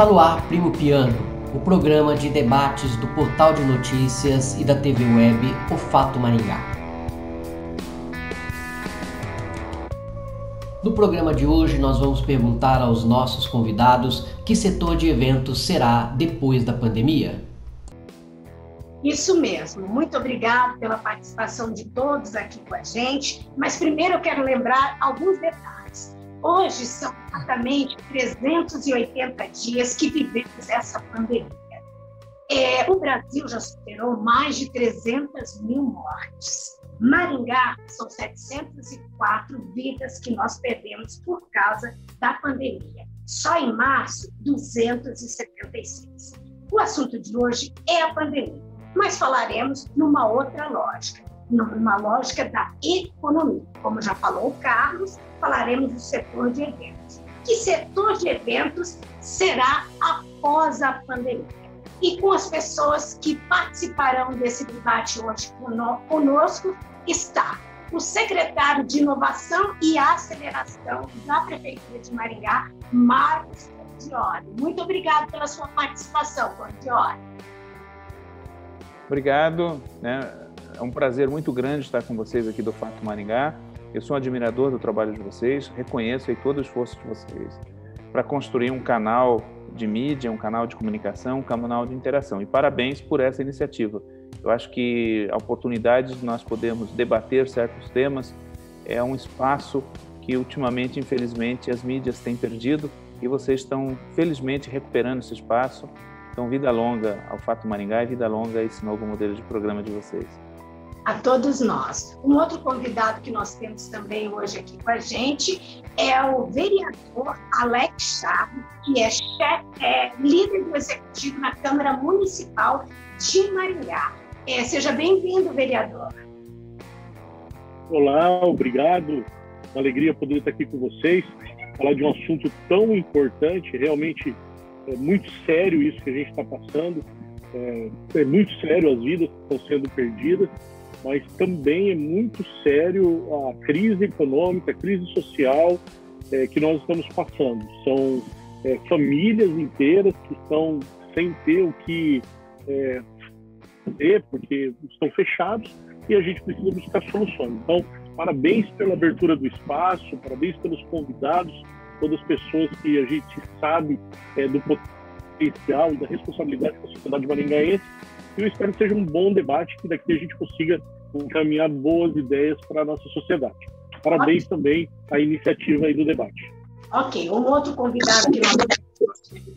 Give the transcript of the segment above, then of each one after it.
Está no ar Primo Piano, o programa de debates do portal de notícias e da TV web O Fato Maringá. No programa de hoje, nós vamos perguntar aos nossos convidados que setor de eventos será depois da pandemia. Isso mesmo. Muito obrigado pela participação de todos aqui com a gente. Mas primeiro eu quero lembrar alguns detalhes. Hoje são exatamente 380 dias que vivemos essa pandemia. É, o Brasil já superou mais de 300 mil mortes. Maringá são 704 vidas que nós perdemos por causa da pandemia. Só em março, 276. O assunto de hoje é a pandemia, mas falaremos numa outra lógica, numa lógica da economia. Como já falou o Carlos, falaremos do setor de eventos. Que setor de eventos será após a pandemia? E com as pessoas que participarão desse debate hoje conosco está o secretário de Inovação e Aceleração da Prefeitura de Maringá, Marcos Cordiori. Muito obrigado pela sua participação, Cordiori. Obrigado. Né? É um prazer muito grande estar com vocês aqui do Fato Maringá. Eu sou um admirador do trabalho de vocês, reconheço aí todo o esforço de vocês para construir um canal de mídia, um canal de comunicação, um canal de interação. E parabéns por essa iniciativa. Eu acho que a oportunidade de nós podermos debater certos temas é um espaço que ultimamente, infelizmente, as mídias têm perdido e vocês estão felizmente recuperando esse espaço. Então, vida longa ao Fato Maringá e vida longa a esse novo modelo de programa de vocês a todos nós. Um outro convidado que nós temos também hoje aqui com a gente é o vereador Alex Charles, que é, chefe, é líder do executivo na Câmara Municipal de Maringá. É, seja bem-vindo, vereador. Olá, obrigado. Uma alegria poder estar aqui com vocês, falar de um assunto tão importante, realmente é muito sério isso que a gente está passando. É, é muito sério as vidas que estão sendo perdidas mas também é muito sério a crise econômica, a crise social é, que nós estamos passando. São é, famílias inteiras que estão sem ter o que é, fazer, porque estão fechados, e a gente precisa buscar soluções. Então, parabéns pela abertura do espaço, parabéns pelos convidados, todas as pessoas que a gente sabe é, do potencial, da responsabilidade da sociedade maringaense eu espero que seja um bom debate, que daqui a gente consiga encaminhar boas ideias para a nossa sociedade. Parabéns okay. também à iniciativa aí do debate. Ok, um outro convidado que nós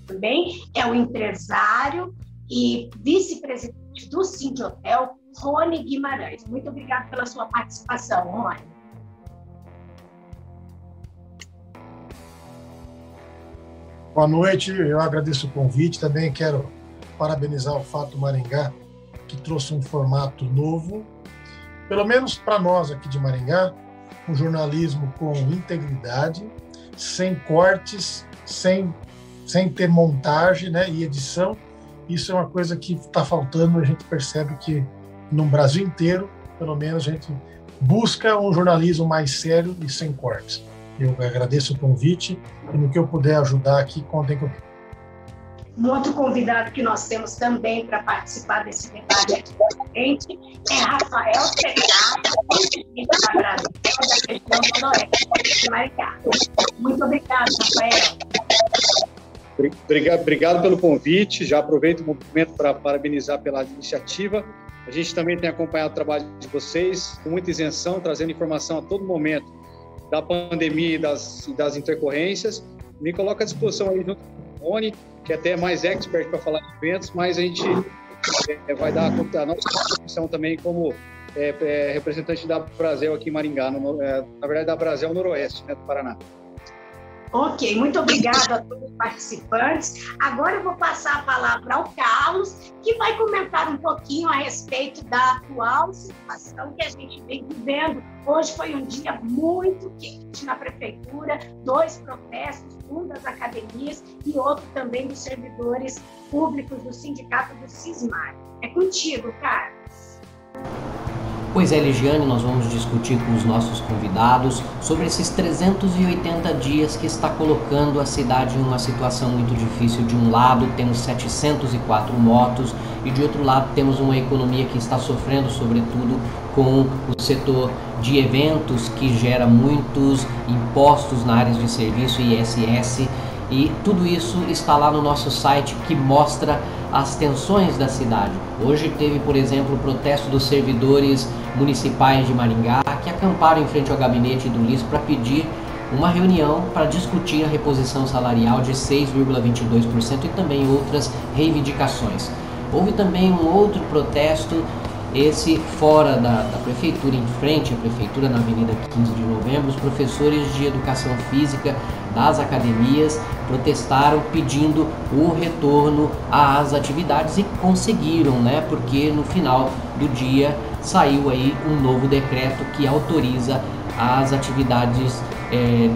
também é o empresário e vice-presidente do Hotel, Rony Guimarães. Muito obrigado pela sua participação, Rony. Boa noite, eu agradeço o convite. Também quero parabenizar o Fato Maringá, que trouxe um formato novo, pelo menos para nós aqui de Maringá, um jornalismo com integridade, sem cortes, sem, sem ter montagem né, e edição. Isso é uma coisa que está faltando, a gente percebe que no Brasil inteiro, pelo menos, a gente busca um jornalismo mais sério e sem cortes. Eu agradeço o convite e no que eu puder ajudar aqui, contem comigo. Um outro convidado que nós temos também para participar desse debate aqui com a gente é Rafael presidente da Brasil, da região noroeste de Maricá. Muito obrigado, Rafael. Obrigado, obrigado pelo convite. Já aproveito o momento para parabenizar pela iniciativa. A gente também tem acompanhado o trabalho de vocês com muita isenção, trazendo informação a todo momento da pandemia e das, das intercorrências. Me coloco à disposição aí junto com o Rony que é até mais expert para falar de eventos, mas a gente é, vai dar a nossa contribuição também como é, é, representante da Brasil aqui em Maringá, no, é, na verdade da Brasil Noroeste, né, do Paraná. Ok, muito obrigada a todos os participantes. Agora eu vou passar a palavra ao Carlos, que vai comentar um pouquinho a respeito da atual situação que a gente vem vivendo. Hoje foi um dia muito quente na prefeitura, dois protestos, um das academias e outro também dos servidores públicos do sindicato do Cismar. É contigo, Carlos. Pois é, Ligiane, nós vamos discutir com os nossos convidados sobre esses 380 dias que está colocando a cidade em uma situação muito difícil. De um lado, temos 704 mortos e de outro lado, temos uma economia que está sofrendo, sobretudo com o setor de eventos que gera muitos impostos na área de serviço e ISS e tudo isso está lá no nosso site que mostra as tensões da cidade. Hoje teve, por exemplo, o protesto dos servidores municipais de Maringá que acamparam em frente ao gabinete do Liz para pedir uma reunião para discutir a reposição salarial de 6,22% e também outras reivindicações. Houve também um outro protesto esse fora da, da, prefeitura, em frente à prefeitura, na Avenida 15 de Novembro, os professores de educação física das academias protestaram pedindo o retorno às atividades e conseguiram, né? Porque no final do dia saiu aí um novo decreto que autoriza as atividades é,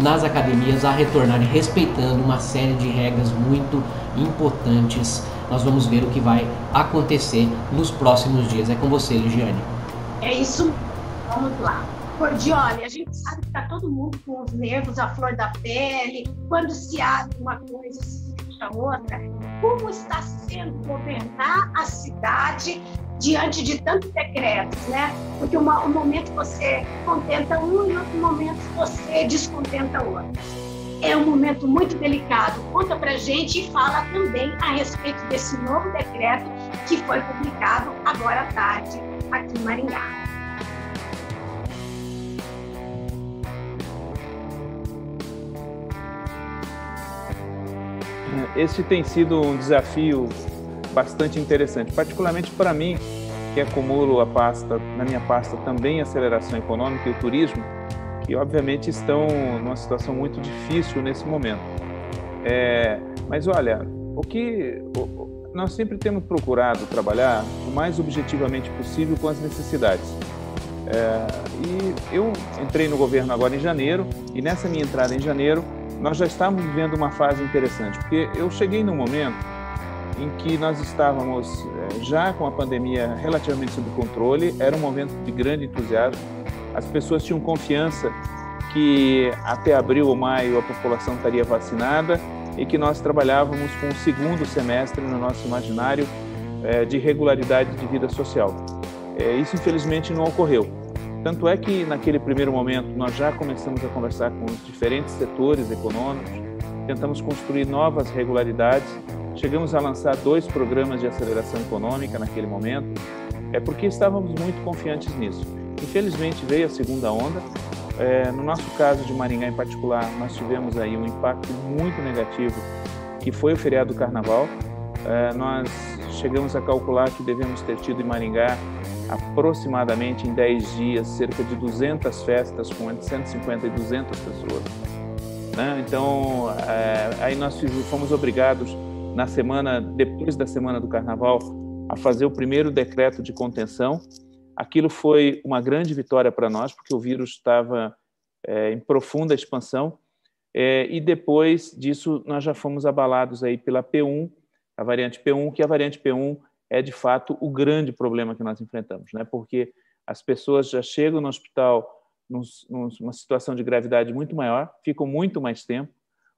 nas academias a retornarem respeitando uma série de regras muito importantes nós vamos ver o que vai acontecer nos próximos dias. É com você, Ligiane. É isso. Vamos lá. Cordioli, a gente sabe que está todo mundo com os nervos à flor da pele, quando se abre uma coisa, se fecha outra. Como está sendo governar a cidade diante de tantos decretos, né? Porque um momento você contenta um e outro momento você descontenta outro é um momento muito delicado. Conta para gente e fala também a respeito desse novo decreto que foi publicado agora à tarde aqui em Maringá. Esse tem sido um desafio bastante interessante, particularmente para mim, que acumulo a pasta, na minha pasta também aceleração econômica e o turismo que obviamente estão numa situação muito difícil nesse momento. É, mas olha, o que nós sempre temos procurado trabalhar o mais objetivamente possível com as necessidades. É, e eu entrei no governo agora em janeiro e nessa minha entrada em janeiro nós já estávamos vivendo uma fase interessante, porque eu cheguei num momento em que nós estávamos é, já com a pandemia relativamente sob controle, era um momento de grande entusiasmo, as pessoas tinham confiança que até abril ou maio a população estaria vacinada e que nós trabalhávamos com o segundo semestre no nosso imaginário é, de regularidade de vida social. É, isso infelizmente não ocorreu. Tanto é que naquele primeiro momento nós já começamos a conversar com os diferentes setores econômicos, tentamos construir novas regularidades, chegamos a lançar dois programas de aceleração econômica naquele momento, é porque estávamos muito confiantes nisso. Infelizmente veio a segunda onda. É, no nosso caso de Maringá em particular, nós tivemos aí um impacto muito negativo, que foi o feriado do Carnaval. É, nós chegamos a calcular que devemos ter tido em Maringá aproximadamente em 10 dias cerca de 200 festas com entre 150 e 200 pessoas. Né? Então, é, aí nós fomos obrigados na semana depois da semana do Carnaval a fazer o primeiro decreto de contenção Aquilo foi uma grande vitória para nós, porque o vírus estava é, em profunda expansão. É, e depois disso, nós já fomos abalados aí pela P1, a variante P1, que a variante P1 é de fato o grande problema que nós enfrentamos, né? porque as pessoas já chegam no hospital numa situação de gravidade muito maior, ficam muito mais tempo,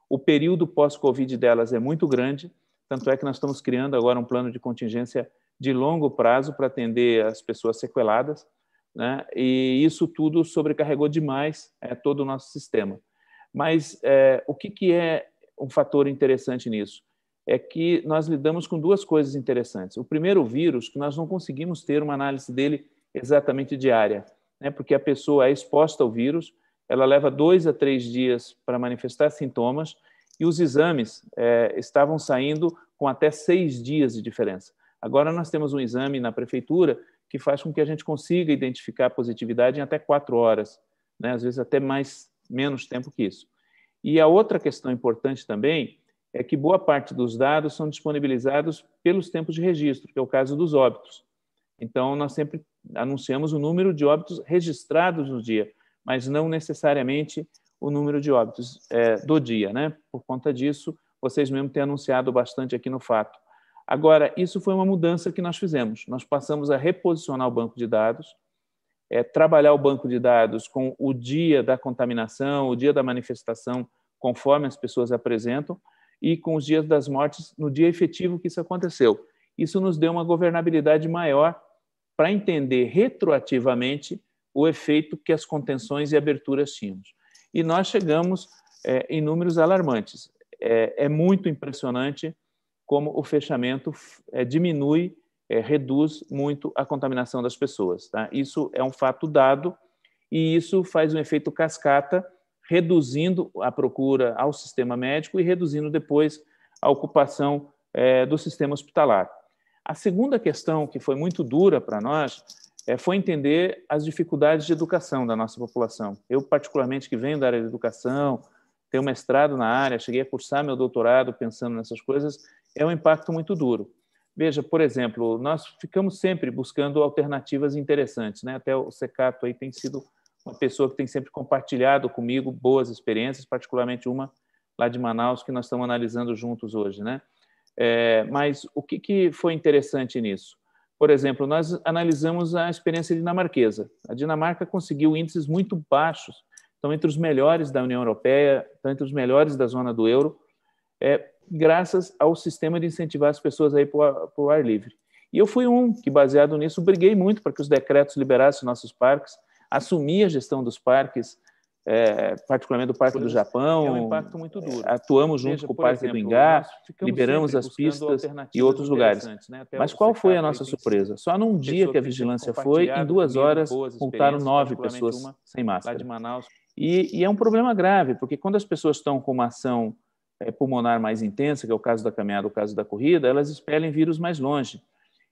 o período pós-Covid delas é muito grande, tanto é que nós estamos criando agora um plano de contingência de longo prazo para atender as pessoas sequeladas, né? e isso tudo sobrecarregou demais é, todo o nosso sistema. Mas é, o que, que é um fator interessante nisso? É que nós lidamos com duas coisas interessantes. O primeiro, o vírus, que nós não conseguimos ter uma análise dele exatamente diária, né? porque a pessoa é exposta ao vírus, ela leva dois a três dias para manifestar sintomas, e os exames é, estavam saindo com até seis dias de diferença. Agora nós temos um exame na prefeitura que faz com que a gente consiga identificar positividade em até quatro horas, né? às vezes até mais menos tempo que isso. E a outra questão importante também é que boa parte dos dados são disponibilizados pelos tempos de registro, que é o caso dos óbitos. Então, nós sempre anunciamos o número de óbitos registrados no dia, mas não necessariamente o número de óbitos é, do dia. Né? Por conta disso, vocês mesmo têm anunciado bastante aqui no fato. Agora, isso foi uma mudança que nós fizemos. Nós passamos a reposicionar o banco de dados é, trabalhar o banco de dados com o dia da contaminação, o dia da manifestação, conforme as pessoas apresentam, e com os dias das mortes no dia efetivo que isso aconteceu. Isso nos deu uma governabilidade maior para entender retroativamente o efeito que as contenções e aberturas tínhamos. E nós chegamos é, em números alarmantes. É, é, muito impressionante como o fechamento é, diminui, é, reduz muito a contaminação das pessoas. Tá? Isso é um fato dado e isso faz um efeito cascata, reduzindo a procura ao sistema médico e reduzindo depois a ocupação é, do sistema hospitalar. A segunda questão, que foi muito dura para nós, é, foi entender as dificuldades de educação da nossa população. Eu, particularmente, que venho da área de educação, tenho mestrado na área, cheguei a cursar meu doutorado pensando nessas coisas, é um impacto muito duro. Veja, por exemplo, nós ficamos sempre buscando alternativas interessantes, né? Até o Secato aí tem sido uma pessoa que tem sempre compartilhado comigo boas experiências, particularmente uma lá de Manaus que nós estamos analisando juntos hoje, né? É, mas o que, que foi interessante nisso? Por exemplo, nós analisamos a experiência dinamarquesa. A Dinamarca conseguiu índices muito baixos, estão entre os melhores da União Europeia, estão entre os melhores da zona do euro, é, graças ao sistema de incentivar as pessoas aí para o ar livre. E eu fui um que, baseado nisso, briguei muito para que os decretos liberassem nossos parques, assumi a gestão dos parques, é, particularmente do Parque do Japão. É um impacto muito duro. Atuamos junto Veja, com o Parque exemplo, do Ingá, liberamos as pistas e outros lugares. Né? Mas qual foi a nossa surpresa? Só num dia que a vigilância foi, em duas horas, multaram nove pessoas sem máscara. E, e, é um problema grave, porque quando as pessoas estão com uma ação é, pulmonar mais intensa, que é o caso da caminhada, o caso da corrida, elas expelem vírus mais longe.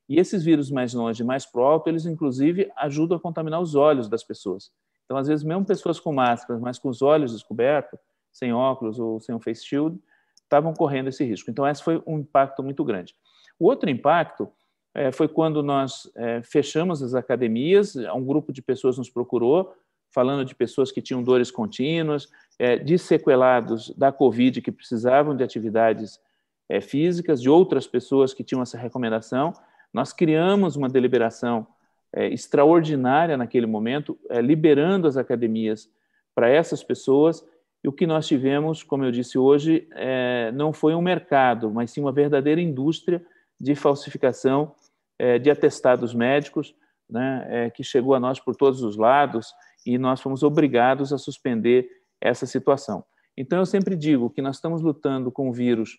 E esses vírus mais longe, mais pro alto, eles inclusive ajudam a contaminar os olhos das pessoas. Então, às vezes, mesmo pessoas com máscaras, mas com os olhos descobertos, sem óculos ou sem um face shield, estavam correndo esse risco. Então, esse foi um impacto muito grande. O outro impacto é, foi quando nós é, fechamos as academias, um grupo de pessoas nos procurou, falando de pessoas que tinham dores contínuas, é, de sequelados da Covid que precisavam de atividades físicas, de outras pessoas que tinham essa recomendação. Nós criamos uma deliberação é, extraordinária naquele momento, é, liberando as academias para essas pessoas. E o que nós tivemos, como eu disse hoje, é, não foi um mercado, mas sim uma verdadeira indústria de falsificação é, de atestados médicos, né, é, que chegou a nós por todos os lados e nós fomos obrigados a suspender essa situação. Então, eu sempre digo que nós estamos lutando com um vírus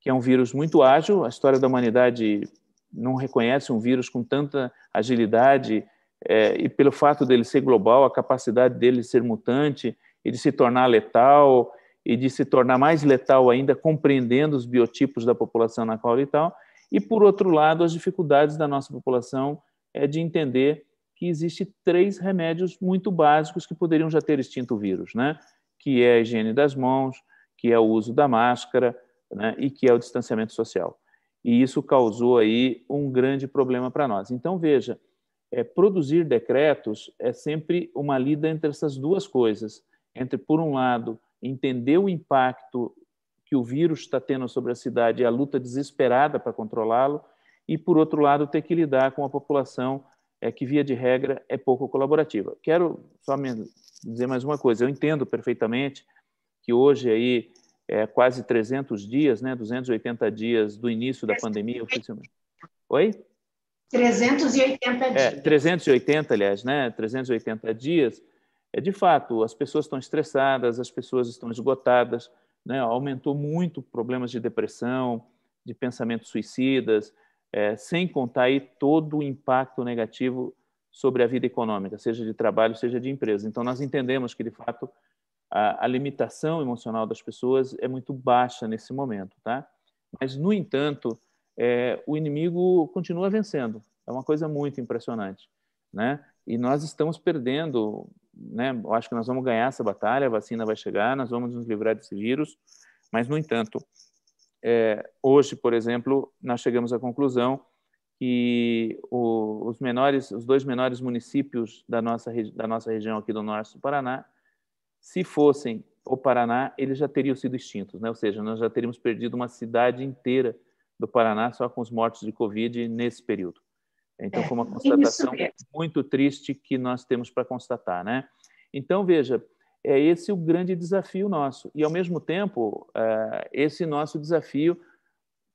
que é um vírus muito ágil, a história da humanidade não reconhece um vírus com tanta agilidade é, e pelo fato dele ser global, a capacidade dele ser mutante e de se tornar letal e de se tornar mais letal ainda, compreendendo os biotipos da população na qual ele está. E, por outro lado, as dificuldades da nossa população é de entender que existe três remédios muito básicos que poderiam já ter extinto o vírus, né? que é a higiene das mãos, que é o uso da máscara né? e que é o distanciamento social e isso causou aí um grande problema para nós. Então, veja, é, produzir decretos é sempre uma lida entre essas duas coisas, entre, por um lado, entender o impacto que o vírus está tendo sobre a cidade e a luta desesperada para controlá-lo, e, por outro lado, ter que lidar com a população é, que, via de regra, é pouco colaborativa. Quero só dizer mais uma coisa, eu entendo perfeitamente que hoje aí é, quase 300 dias, né, 280 dias do início da pandemia oficialmente. Oi? 380 é, dias. É, 380, aliás, né, 380 dias. É de fato, as pessoas estão estressadas, as pessoas estão esgotadas, né, aumentou muito problemas de depressão, de pensamentos suicidas, é, sem contar aí todo o impacto negativo sobre a vida econômica, seja de trabalho, seja de empresa. Então, nós entendemos que, de fato, a, a, limitação emocional das pessoas é muito baixa nesse momento, tá? Mas, no entanto, é, o inimigo continua vencendo. É uma coisa muito impressionante, né? E nós estamos perdendo, né? Eu acho que nós vamos ganhar essa batalha, a vacina vai chegar, nós vamos nos livrar desse vírus, mas, no entanto, é, hoje, por exemplo, nós chegamos à conclusão que o, os menores, os dois menores municípios da nossa, da nossa região aqui do norte do Paraná se fossem o Paraná, eles já teriam sido extintos, né? ou seja, nós já teríamos perdido uma cidade inteira do Paraná só com os mortos de Covid nesse período. Então, foi uma constatação muito triste que nós temos para constatar, né? Então, veja, é esse o grande desafio nosso. E, ao mesmo tempo, é, esse nosso desafio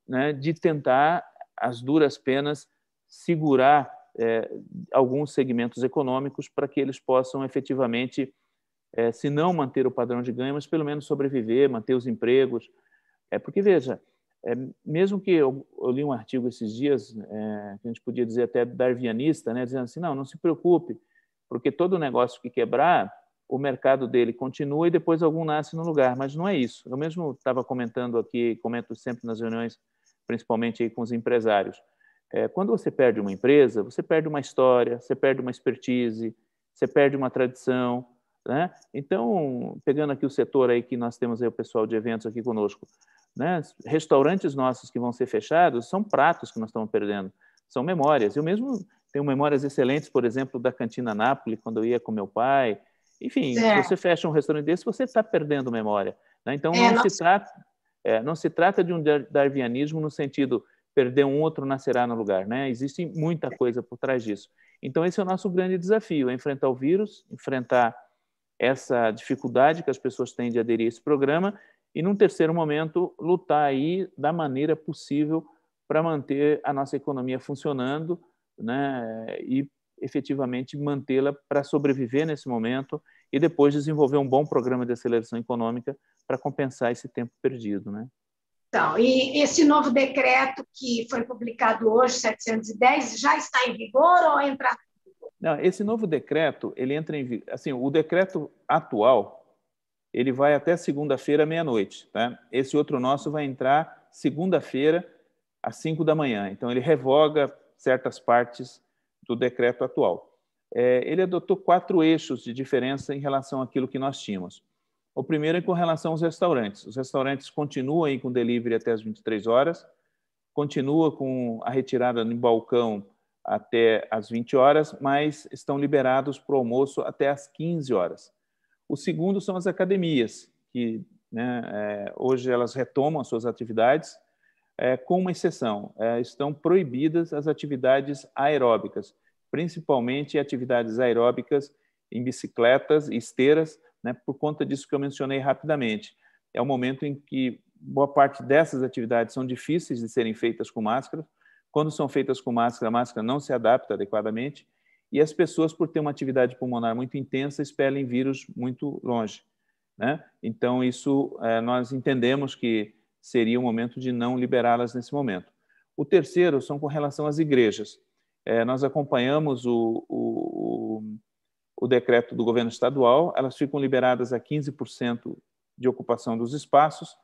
né, de tentar, as duras penas, segurar é, alguns segmentos econômicos para que eles possam efetivamente, é, se não manter o padrão de ganho, mas pelo menos sobreviver, manter os empregos. É porque, veja, é, mesmo que eu, eu, li um artigo esses dias, é, que a gente podia dizer até darwinista, né, dizendo assim, não, não se preocupe, porque todo negócio que quebrar, o mercado dele continua e depois algum nasce no lugar, mas não é isso. Eu mesmo estava comentando aqui, comento sempre nas reuniões, principalmente com os empresários. É, quando você perde uma empresa, você perde uma história, você perde uma expertise, você perde uma tradição, né? Então, pegando aqui o setor aí que nós temos aí o pessoal de eventos aqui conosco, né? Restaurantes nossos que vão ser fechados são pratos que nós estamos perdendo, são memórias. Eu mesmo tenho memórias excelentes, por exemplo, da Cantina Nápoles, quando eu ia com meu pai. Enfim, é. se você fecha um restaurante desse, você está perdendo memória. Né? Então, é, não, se trata, é, não se trata de um darwinianismo no sentido perder um outro nascerá no lugar. Né? Existe muita coisa por trás disso. Então, esse é o nosso grande desafio, é enfrentar o vírus, enfrentar essa dificuldade que as pessoas têm de aderir a esse programa e, num terceiro momento, lutar aí da maneira possível para manter a nossa economia funcionando né, e efetivamente mantê-la para sobreviver nesse momento e depois desenvolver um bom programa de aceleração econômica para compensar esse tempo perdido. Né? Então, e esse novo decreto que foi publicado hoje, 710, já está em vigor ou entra não, esse novo decreto, ele entra em assim, o decreto atual, ele vai até segunda-feira meia-noite. Tá? Esse outro nosso vai entrar segunda-feira às 5 da manhã. Então, ele revoga certas partes do decreto atual. É, ele adotou quatro eixos de diferença em relação àquilo que nós tínhamos. O primeiro é com relação aos restaurantes. Os restaurantes continuam com delivery até as 23 horas, continua com a retirada no balcão até as 20 horas, mas estão liberados para o almoço até as 15 horas. O segundo são as academias, que né, é, hoje elas retomam as suas atividades, é, com uma exceção: é, estão proibidas as atividades aeróbicas, principalmente atividades aeróbicas em bicicletas e esteiras, né, por conta disso que eu mencionei rapidamente. É o momento em que boa parte dessas atividades são difíceis de serem feitas com máscara. Quando são feitas com máscara, a máscara não se adapta adequadamente e as pessoas, por ter uma atividade pulmonar muito intensa, expelem vírus muito longe. Né? Então, isso é, nós entendemos que seria o momento de não liberá-las nesse momento. O terceiro são com relação às igrejas. É, nós acompanhamos o, o, o, decreto do governo estadual, elas ficam liberadas a 15% de ocupação dos espaços,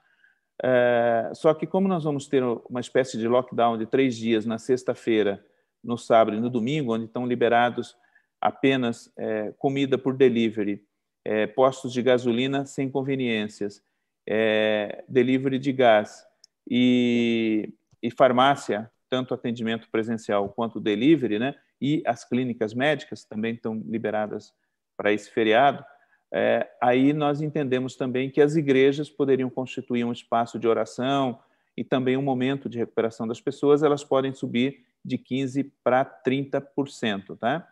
é, só que como nós vamos ter uma espécie de lockdown de três dias na sexta-feira no sábado e no domingo, onde estão liberados apenas é, comida por delivery, é, postos de gasolina sem conveniências, é, delivery de gás e, e, farmácia, tanto atendimento presencial quanto delivery, né? e as clínicas médicas também estão liberadas para esse feriado, é, aí nós entendemos também que as igrejas poderiam constituir um espaço de oração e também um momento de recuperação das pessoas, elas podem subir de 15% para 30%. Tá?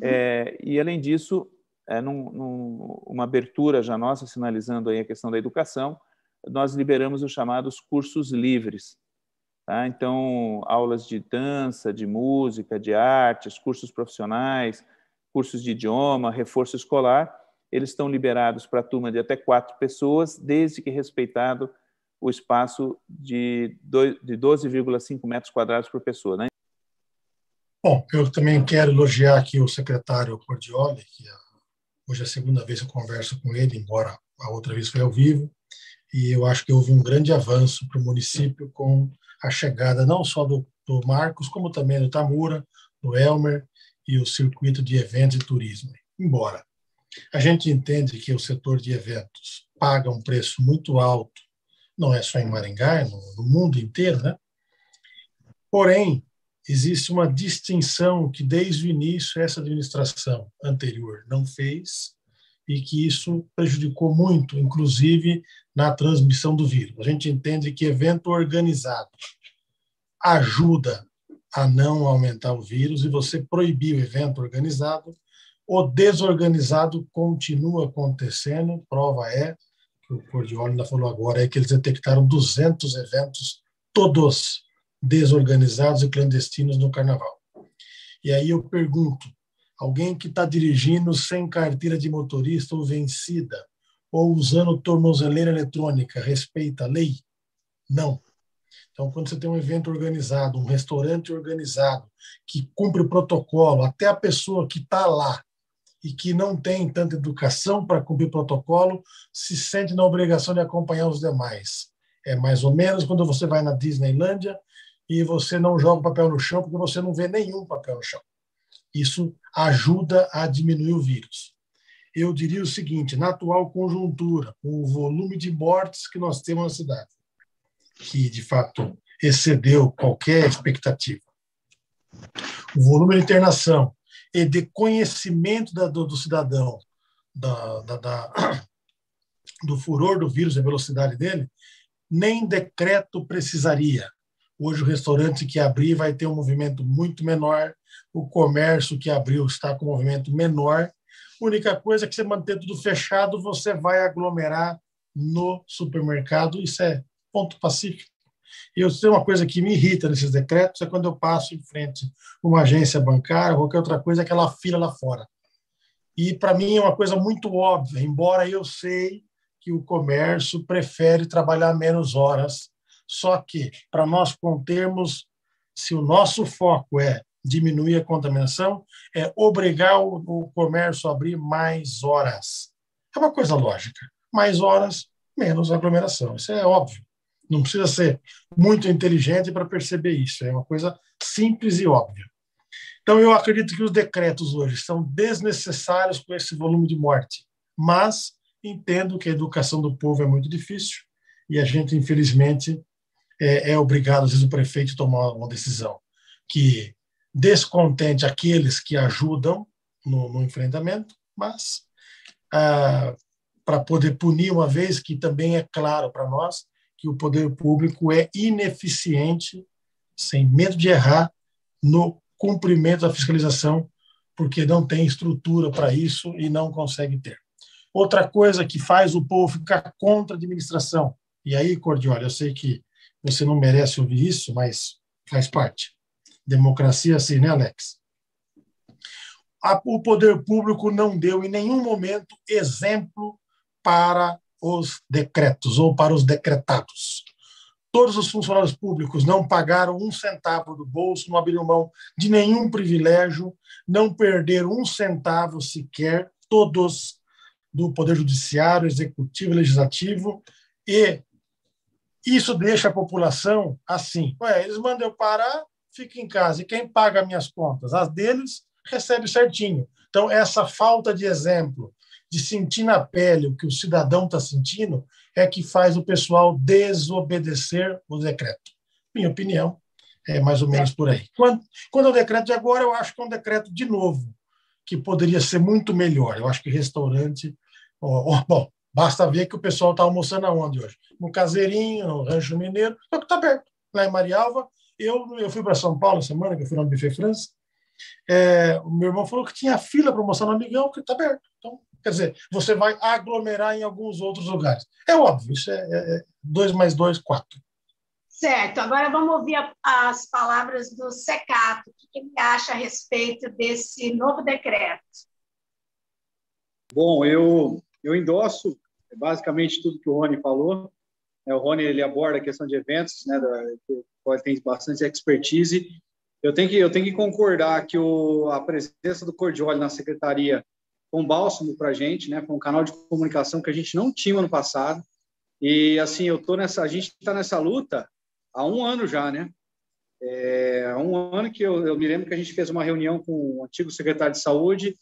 É, e, além disso, é, num, num, uma abertura já nossa, sinalizando aí a questão da educação, nós liberamos os chamados cursos livres. Tá? Então, aulas de dança, de música, de artes, cursos profissionais, cursos de idioma, reforço escolar, eles estão liberados para a turma de até quatro pessoas, desde que respeitado o espaço de 12,5 metros quadrados por pessoa. Né? Bom, eu também quero elogiar aqui o secretário Cordioli, que hoje é a segunda vez que eu converso com ele, embora a outra vez foi ao vivo, e eu acho que houve um grande avanço para o município com a chegada não só do, do Marcos, como também do Tamura, do Elmer e o circuito de eventos e turismo. Embora a gente entende que o setor de eventos paga um preço muito alto, não é só em Maringá, é no, no mundo inteiro, né? Porém, existe uma distinção que desde o início essa administração anterior não fez e que isso prejudicou muito, inclusive na transmissão do vírus. A gente entende que evento organizado ajuda a não aumentar o vírus e você proibir o evento organizado, o desorganizado continua acontecendo. Prova é, que o Cordioli ainda falou agora, é que eles detectaram 200 eventos, todos desorganizados e clandestinos no carnaval. E aí eu pergunto: alguém que está dirigindo sem carteira de motorista ou vencida, ou usando tornozeleira eletrônica, respeita a lei? Não. Então, quando você tem um evento organizado, um restaurante organizado, que cumpre o protocolo, até a pessoa que está lá e que não tem tanta educação para cumprir o protocolo, se sente na obrigação de acompanhar os demais. É mais ou menos quando você vai na Disneylândia e você não joga papel no chão porque você não vê nenhum papel no chão. Isso ajuda a diminuir o vírus. Eu diria o seguinte: na atual conjuntura, o volume de mortes que nós temos na cidade, que de fato excedeu qualquer expectativa, o volume de internação e de conhecimento da, do, do, cidadão da, da, da, do furor do vírus e a velocidade dele, nem decreto precisaria. Hoje, o restaurante que abrir vai ter um movimento muito menor, o comércio que abriu está com um movimento menor. A única coisa é que você manter tudo fechado, você vai aglomerar no supermercado. Isso é ponto pacífico. E eu tenho uma coisa que me irrita nesses decretos é quando eu passo em frente uma agência bancária ou qualquer outra coisa, aquela fila lá fora. E para mim é uma coisa muito óbvia, embora eu sei que o comércio prefere trabalhar menos horas só que, para nós contermos, se o nosso foco é diminuir a contaminação, é obrigar o, o comércio a abrir mais horas. É uma coisa lógica. Mais horas, menos aglomeração. Isso é óbvio. Não precisa ser muito inteligente para perceber isso. É uma coisa simples e óbvia. Então, eu acredito que os decretos hoje são desnecessários com esse volume de morte, mas entendo que a educação do povo é muito difícil e a gente, infelizmente, é, é obrigado, às vezes, o prefeito a tomar uma decisão que descontente aqueles que ajudam no, no enfrentamento, mas ah, para poder punir uma vez que também é claro para nós que o poder público é ineficiente, sem medo de errar, no cumprimento da fiscalização, porque não tem estrutura para isso e não consegue ter. Outra coisa que faz o povo ficar contra a administração, e aí, Cordioli, eu sei que você não merece ouvir isso, mas faz parte. Democracia assim, né, Alex? o poder público não deu em nenhum momento exemplo para os decretos ou para os decretados. Todos os funcionários públicos não pagaram um centavo do bolso, não abriram mão de nenhum privilégio, não perderam um centavo sequer, todos do Poder Judiciário, Executivo Legislativo, e isso deixa a população assim. Ué, eles mandam eu parar, fico em casa. E quem paga minhas contas? As deles recebe certinho. Então, essa falta de exemplo, de sentir na pele o que o cidadão está sentindo, é que faz o pessoal desobedecer o decreto. Minha opinião é mais ou menos por aí. Quando, quando é o decreto de agora, eu acho que é um decreto de novo, que poderia ser muito melhor. Eu acho que restaurante. Oh, oh, bom, Basta ver que o pessoal está almoçando aonde hoje? No Caseirinho, no Rancho Mineiro, só que está aberto. Lá em Marialva, eu, eu fui para São Paulo semana, que eu fui no Buffet França, é, o meu irmão falou que tinha fila para almoçar no Amigão, que está aberto. Então, quer dizer, você vai aglomerar em alguns outros lugares. É óbvio, isso é 2 é, é mais 2, 4. Certo, agora vamos ouvir a, as palavras do Secato. O que ele acha a respeito desse novo decreto? Bom, eu eu endosso basicamente tudo que o Rony falou. É, o Rony ele aborda a questão de eventos, né, da, que tem bastante expertise. Eu tenho que eu tenho que concordar que o, a presença do Cordioli na secretaria foi um bálsamo para a gente, né? Foi um canal de comunicação que a gente não tinha no passado. E assim, eu tô nessa, a gente está nessa luta há um ano já, né? É, há um ano que eu, eu me lembro que a gente fez uma reunião com o antigo secretário de saúde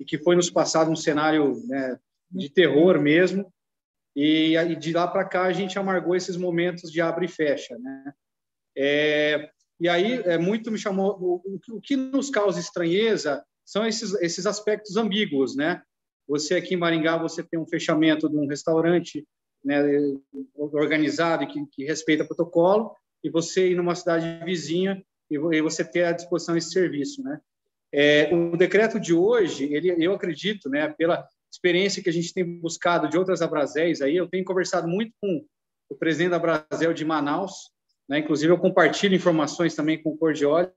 e que foi nos passado um cenário né, de terror mesmo. E, e de lá para cá a gente amargou esses momentos de abre e fecha, né? É, e aí é muito me chamou o, o, que nos causa estranheza são esses esses aspectos ambíguos, né? Você aqui em Maringá você tem um fechamento de um restaurante, né, organizado e que, que respeita protocolo, e você ir numa cidade vizinha e, e você ter à disposição esse serviço, né? É, o decreto de hoje, ele, eu acredito, né, pela experiência que a gente tem buscado de outras Abraséis aí, eu tenho conversado muito com o presidente da Abrazel de Manaus, né, inclusive eu compartilho informações também com o Cordioli,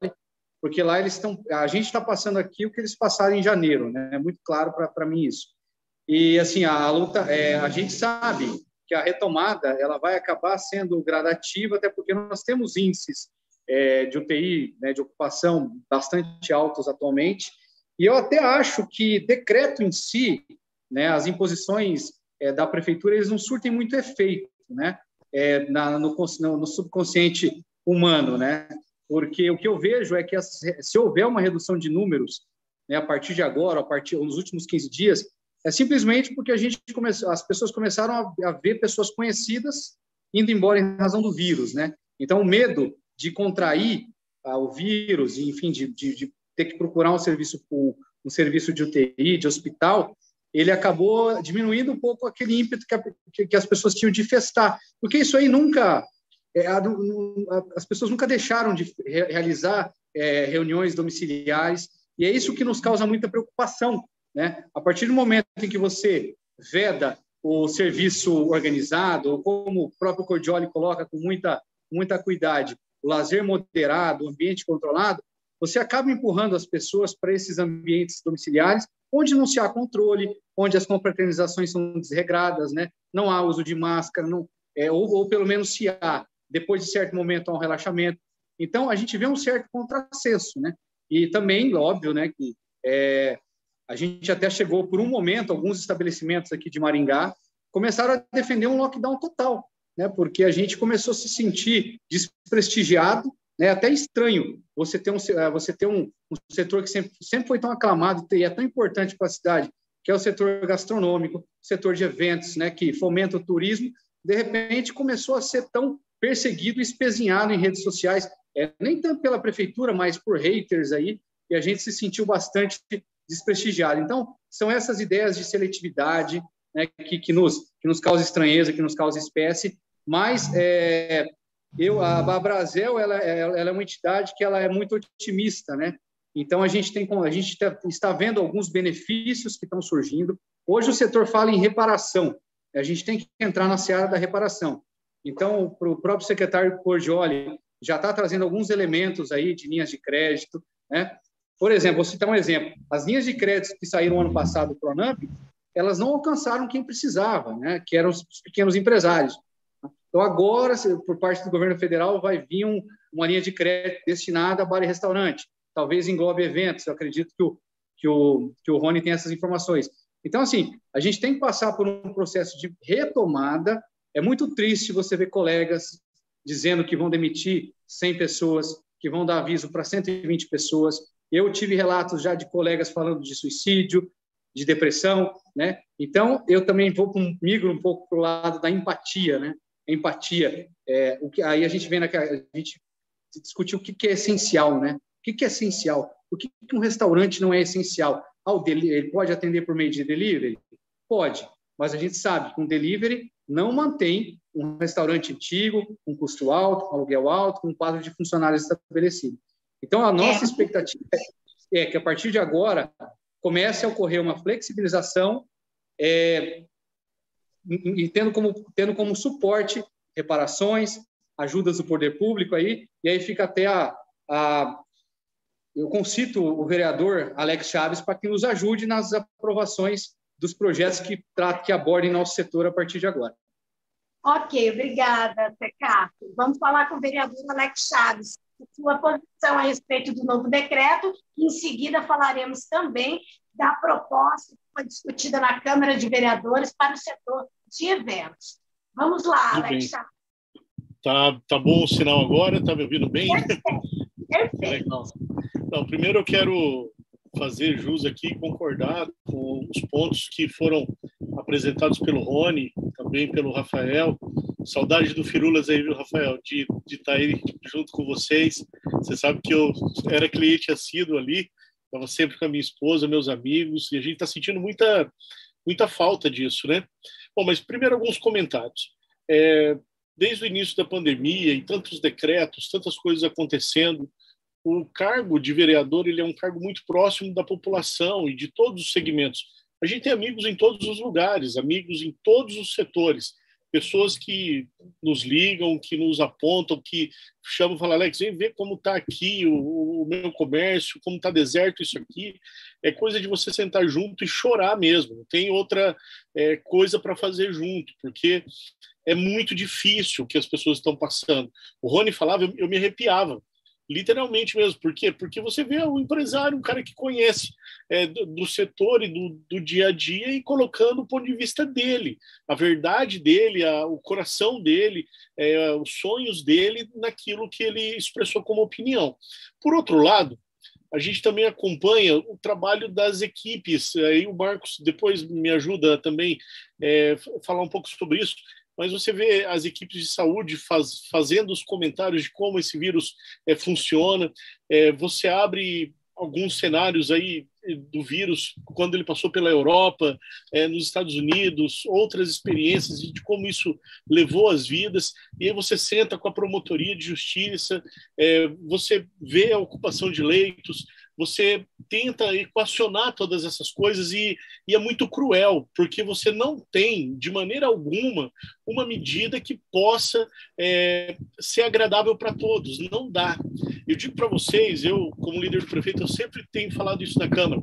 porque lá eles estão, a gente está passando aqui o que eles passaram em janeiro, né, é muito claro para mim isso. E assim, a luta, é, a gente sabe que a retomada ela vai acabar sendo gradativa, até porque nós temos índices é, de UTI, né, de ocupação bastante altos atualmente. E eu até acho que decreto em si, né, as imposições é, da prefeitura, eles não surtem muito efeito, né, é, na, no, no, subconsciente humano, né, porque o que eu vejo é que as, se houver uma redução de números, né, a partir de agora, a partir nos últimos 15 dias, é simplesmente porque a gente começou, as pessoas começaram a, a ver pessoas conhecidas indo embora em razão do vírus, né? Então o medo de contrair ah, o vírus, enfim, de, de, de, ter que procurar um serviço um, serviço de UTI, de hospital, ele acabou diminuindo um pouco aquele ímpeto que, a, que, que as pessoas tinham de festar, porque isso aí nunca é, a, a, as pessoas nunca deixaram de re, realizar é, reuniões domiciliares e é isso que nos causa muita preocupação, né? A partir do momento em que você veda o serviço organizado, ou como o próprio Cordioli coloca com muita muita cuidado, o lazer moderado, o ambiente controlado, você acaba empurrando as pessoas para esses ambientes domiciliares, onde não se há controle, onde as confraternizações são desregradas, né? não há uso de máscara, não, é, ou, ou pelo menos se há, depois de certo momento há um relaxamento. Então, a gente vê um certo contrassenso. Né? E também, óbvio, né, que é, a gente até chegou, por um momento, alguns estabelecimentos aqui de Maringá começaram a defender um lockdown total né, porque a gente começou a se sentir desprestigiado, né, até estranho você ter um, eh, você ter um, um setor que sempre, sempre foi tão aclamado e é tão importante para a cidade, que é o setor gastronômico, setor de eventos, né, que fomenta o turismo, de repente começou a ser tão perseguido e espezinhado em redes sociais, é, nem tanto pela prefeitura, mas por haters aí, e a gente se sentiu bastante desprestigiado. Então, são essas ideias de seletividade né, que, que, nos, que nos causa estranheza, que nos causa espécie, mas é, eu, a, a Brasel ela, ela, é uma entidade que ela é muito otimista, né? Então a gente tem a gente tá, está vendo alguns benefícios que estão surgindo. Hoje o setor fala em reparação. A gente tem que entrar na seara da reparação. Então o próprio secretário Cordioli já está trazendo alguns elementos aí de linhas de crédito, né? Por exemplo, vou citar um exemplo. As linhas de crédito que saíram ano passado do Pronamp, elas não alcançaram quem precisava, né? Que eram os pequenos empresários. Então, agora, por parte do governo federal, vai vir um, uma linha de crédito destinada a bar e restaurante. Talvez englobe eventos. Eu acredito que o, que o, que o Rony tem essas informações. Então, assim, a gente tem que passar por um processo de retomada. É muito triste você ver colegas dizendo que vão demitir 100 pessoas, que vão dar aviso para 120 pessoas. Eu tive relatos já de colegas falando de suicídio, de depressão, né? Então, eu também vou migro um pouco para o lado da empatia, né? Empatia. É, o que, aí a gente vem naquela, a gente discutiu o que, que é essencial, né? O que, que é essencial? O que, que um restaurante não é essencial? Ah, ele pode atender por meio de delivery? Pode, mas a gente sabe que um delivery não mantém um restaurante antigo, com custo alto, aluguel alto, com um quadro de funcionários estabelecido. Então, a nossa é. expectativa é que, a partir de agora, comece a ocorrer uma flexibilização é, e tendo como, tendo como suporte reparações, ajudas do poder público aí, e aí fica até a, a eu concito o vereador Alex Chaves para que nos ajude nas aprovações dos projetos que tratam, que abordem nosso setor a partir de agora. Ok, obrigada, Tecato. Vamos falar com o vereador Alex Chaves, sua posição a respeito do novo decreto. Em seguida, falaremos também da proposta que foi discutida na Câmara de Vereadores para o setor de eventos. Vamos lá, Alex. Tá, tá bom o sinal agora? Tá me ouvindo bem? Perfeito. Perfeito. Então, primeiro eu quero fazer jus aqui concordar com os pontos que foram apresentados pelo Rony, também pelo Rafael. Saudade do Firulas aí, viu, Rafael, de, de estar tá aí junto com vocês. Você sabe que eu era cliente assíduo ali, estava sempre com a minha esposa, meus amigos, e a gente está sentindo muita, muita falta disso, né? Bom, mas primeiro alguns comentários. É, desde o início da pandemia e tantos decretos, tantas coisas acontecendo, o cargo de vereador ele é um cargo muito próximo da população e de todos os segmentos. A gente tem amigos em todos os lugares, amigos em todos os setores pessoas que nos ligam, que nos apontam, que chamam e falam, Alex, vem ver como está aqui o, o, meu comércio, como está deserto isso aqui. É coisa de você sentar junto e chorar mesmo. Não tem outra é, coisa para fazer junto, porque é muito difícil o que as pessoas estão passando. O Rony falava, eu, eu me arrepiava literalmente mesmo. Por quê? Porque você vê o empresário, um cara que conhece é, do, do, setor e do, do, dia a dia e colocando o ponto de vista dele, a verdade dele, a, o coração dele, é, os sonhos dele naquilo que ele expressou como opinião. Por outro lado, a gente também acompanha o trabalho das equipes. Aí o Marcos depois me ajuda também é, falar um pouco sobre isso mas você vê as equipes de saúde faz, fazendo os comentários de como esse vírus é, funciona. É, você abre alguns cenários aí do vírus quando ele passou pela Europa, é, nos Estados Unidos, outras experiências de como isso levou as vidas. E aí você senta com a promotoria de justiça, é, você vê a ocupação de leitos, você tenta equacionar todas essas coisas e, e, é muito cruel, porque você não tem, de maneira alguma, uma medida que possa é, ser agradável para todos. Não dá. Eu digo para vocês, eu, como líder do prefeito, eu sempre tenho falado isso na Câmara.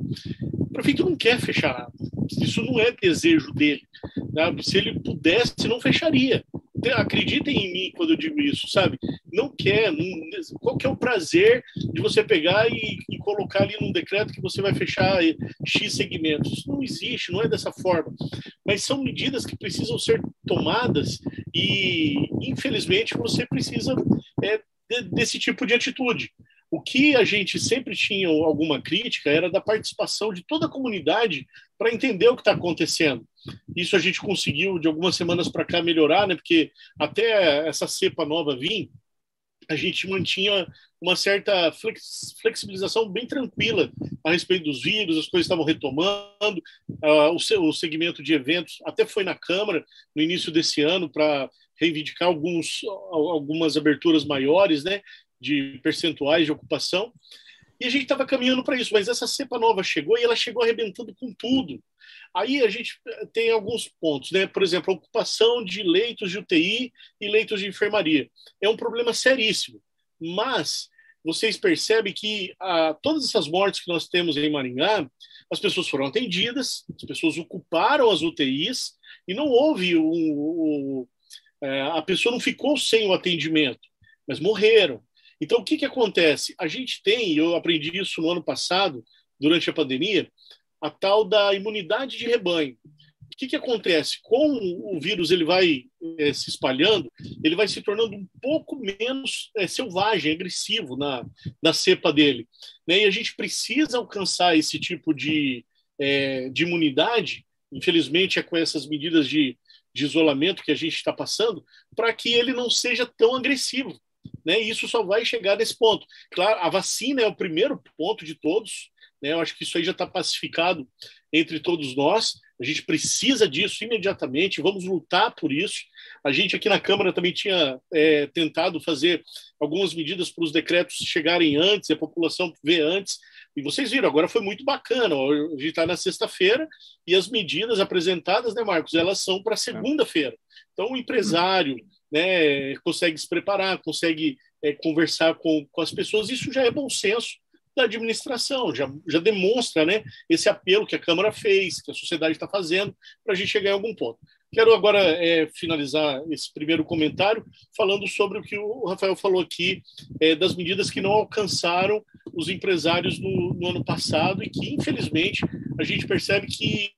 O prefeito não quer fechar nada. Isso não é desejo dele. Se ele pudesse, não fecharia acreditem em mim quando eu digo isso, sabe? Não quer, não, qual que é o prazer de você pegar e, e, colocar ali num decreto que você vai fechar X segmentos? Isso não existe, não é dessa forma. Mas são medidas que precisam ser tomadas e, infelizmente, você precisa é, de, desse tipo de atitude. O que a gente sempre tinha alguma crítica era da participação de toda a comunidade para entender o que está acontecendo. Isso a gente conseguiu de algumas semanas para cá melhorar, né? Porque até essa cepa nova vir, a gente mantinha uma certa flexibilização bem tranquila a respeito dos vírus, as coisas estavam retomando, uh, o, o segmento de eventos até foi na Câmara no início desse ano para reivindicar alguns, algumas aberturas maiores, né? de percentuais de ocupação. E a gente estava caminhando para isso, mas essa cepa nova chegou e ela chegou arrebentando com tudo. Aí a gente eh, tem alguns pontos, né? Por exemplo, a ocupação de leitos de UTI e leitos de enfermaria. É um problema seríssimo. Mas vocês percebem que ah, todas essas mortes que nós temos em Maringá, as pessoas foram atendidas, as pessoas ocuparam as UTIs e não houve um, é, a pessoa não ficou sem o atendimento, mas morreram. Então, o que, que acontece? A gente tem, eu aprendi isso no ano passado, durante a pandemia, a tal da imunidade de rebanho. O que, que acontece? Com o vírus ele vai é, se espalhando, ele vai se tornando um pouco menos é, selvagem, agressivo na, na cepa dele. Né? E a gente precisa alcançar esse tipo de, é, de imunidade, infelizmente é com essas medidas de, de isolamento que a gente está passando, para que ele não seja tão agressivo né? E isso só vai chegar nesse ponto. Claro, a vacina é o primeiro ponto de todos, né? Eu acho que isso aí já está pacificado entre todos nós. A gente precisa disso imediatamente, vamos lutar por isso. A gente aqui na Câmara também tinha é, tentado fazer algumas medidas para os decretos chegarem antes, a população ver antes. E vocês viram, agora foi muito bacana. A gente está na sexta-feira e as medidas apresentadas, né, Marcos, elas são para segunda-feira. Então, o empresário, né, consegue se preparar, consegue é, conversar com, com as pessoas, isso já é bom senso da administração, já, já demonstra né, esse apelo que a Câmara fez, que a sociedade está fazendo, para a gente chegar em algum ponto. Quero agora é, finalizar esse primeiro comentário falando sobre o que o Rafael falou aqui, é, das medidas que não alcançaram os empresários no, no ano passado e que, infelizmente, a gente percebe que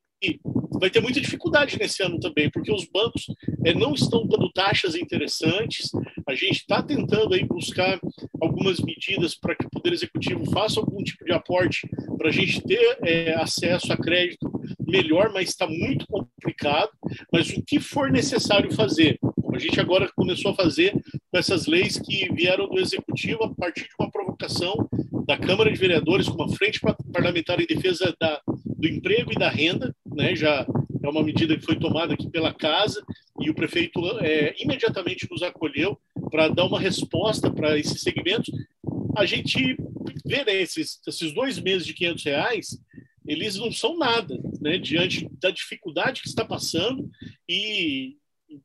vai ter muita dificuldade nesse ano também, porque os bancos é, não estão dando taxas interessantes. A gente está tentando aí buscar algumas medidas para que o Poder Executivo faça algum tipo de aporte para a gente ter é, acesso a crédito melhor, mas está muito complicado. Mas o que for necessário fazer, como a gente agora começou a fazer com essas leis que vieram do Executivo a partir de uma provocação da Câmara de Vereadores, com uma frente parlamentar em defesa da, do emprego e da renda, né? Já é uma medida que foi tomada aqui pela casa e o prefeito é, imediatamente nos acolheu para dar uma resposta para esses segmentos. A gente vê né, esses, esses dois meses de 500 reais, eles não são nada, né, diante da dificuldade que está passando e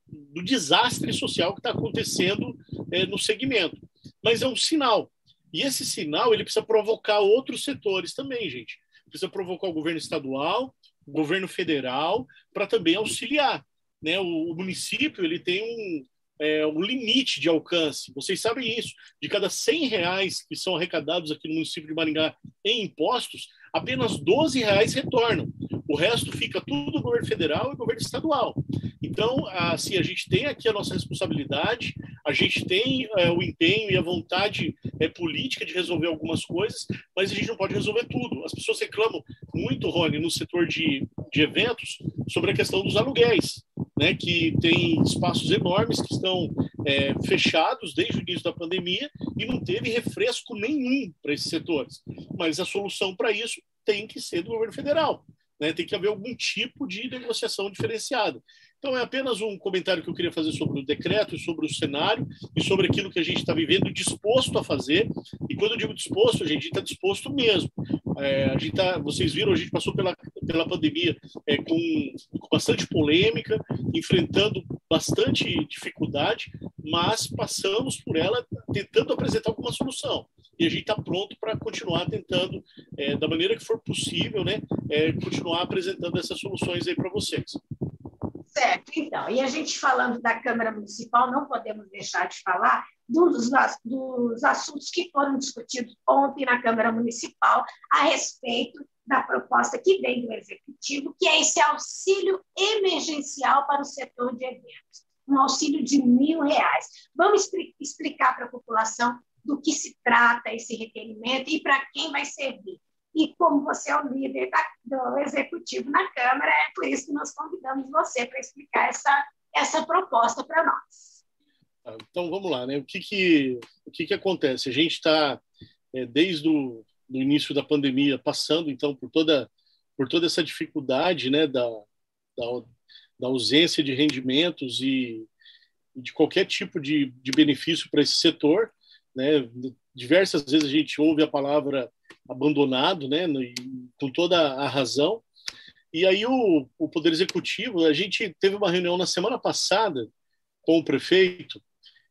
do desastre social que está acontecendo é, no segmento. Mas é um sinal. E esse sinal ele precisa provocar outros setores também, gente. Precisa provocar o governo estadual, governo federal, para também auxiliar. Né? O, o, município ele tem um, é, um limite de alcance. Vocês sabem isso. De cada 100 reais que são arrecadados aqui no município de Maringá em impostos, apenas 12 reais retornam. O resto fica tudo no governo federal e governo estadual. Então, assim, a gente tem aqui a nossa responsabilidade, a gente tem é, o empenho e a vontade é, política de resolver algumas coisas, mas a gente não pode resolver tudo. As pessoas reclamam muito, Rony, no setor de, de eventos, sobre a questão dos aluguéis, né, que tem espaços enormes que estão é, fechados desde o início da pandemia e não teve refresco nenhum para esses setores. Mas a solução para isso tem que ser do governo federal. Né? Tem que haver algum tipo de negociação diferenciada. Então, é apenas um comentário que eu queria fazer sobre o decreto, sobre o cenário e sobre aquilo que a gente está vivendo, disposto a fazer. E quando eu digo disposto, a gente está disposto mesmo. É, a gente tá, vocês viram, a gente passou pela, pela pandemia é, com, com bastante polêmica, enfrentando bastante dificuldade, mas passamos por ela tentando apresentar alguma solução e a gente está pronto para continuar tentando, é, da maneira que for possível, né, é, continuar apresentando essas soluções aí para vocês. Certo, então, e a gente falando da Câmara Municipal, não podemos deixar de falar dos, dos assuntos que foram discutidos ontem na Câmara Municipal a respeito da proposta que vem do Executivo, que é esse auxílio emergencial para o setor de eventos, um auxílio de mil reais. Vamos explicar para a população do que se trata esse requerimento e para quem vai servir. E como você é o líder da, do executivo na Câmara, é por isso que nós convidamos você para explicar essa, essa proposta para nós. Ah, então vamos lá, né? O que que o que que acontece? A gente está é, desde o do início da pandemia passando então por toda por toda essa dificuldade, né? Da, da, da ausência de rendimentos e de qualquer tipo de, de benefício para esse setor né? Diversas vezes a gente ouve a palavra abandonado, né? Com toda a razão. E aí o, o Poder Executivo, a gente teve uma reunião na semana passada com o prefeito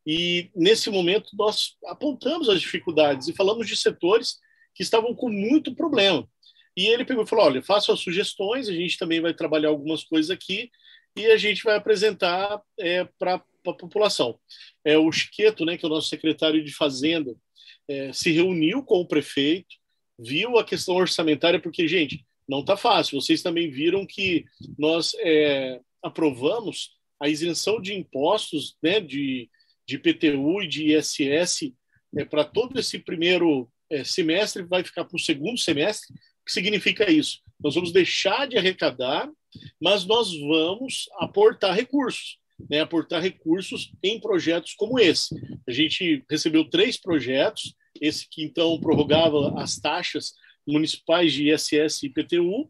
e nesse momento nós apontamos as dificuldades e falamos de setores que estavam com muito problema. E ele pegou e falou: olha, façam as sugestões, a gente também vai trabalhar algumas coisas aqui e a gente vai apresentar é, para a população. É, o Chiqueto, né, que é o nosso secretário de Fazenda, é, se reuniu com o prefeito, viu a questão orçamentária, porque, gente, não está fácil. Vocês também viram que nós é, aprovamos a isenção de impostos né, de, de IPTU e de ISS é, para todo esse primeiro é, semestre, vai ficar para o segundo semestre. O que significa isso? Nós vamos deixar de arrecadar, mas nós vamos aportar recursos né, aportar recursos em projetos como esse. A gente recebeu três projetos, esse que então prorrogava as taxas municipais de ISS e IPTU,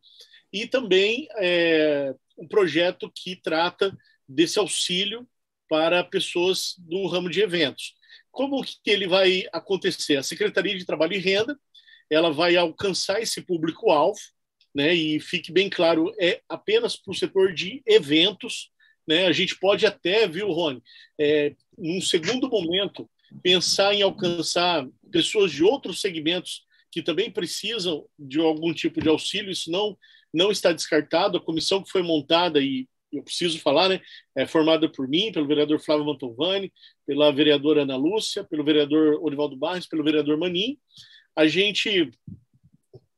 e também é, um projeto que trata desse auxílio para pessoas do ramo de eventos. Como que ele vai acontecer? A Secretaria de Trabalho e Renda ela vai alcançar esse público-alvo, né, e fique bem claro, é apenas para o setor de eventos, né? A gente pode até, viu, Rony, é, num segundo momento, pensar em alcançar pessoas de outros segmentos que também precisam de algum tipo de auxílio. Isso não, não está descartado. A comissão que foi montada, e eu preciso falar, né, é formada por mim, pelo vereador Flávio Mantovani, pela vereadora Ana Lúcia, pelo vereador Orivaldo Barros, pelo vereador Manim. A gente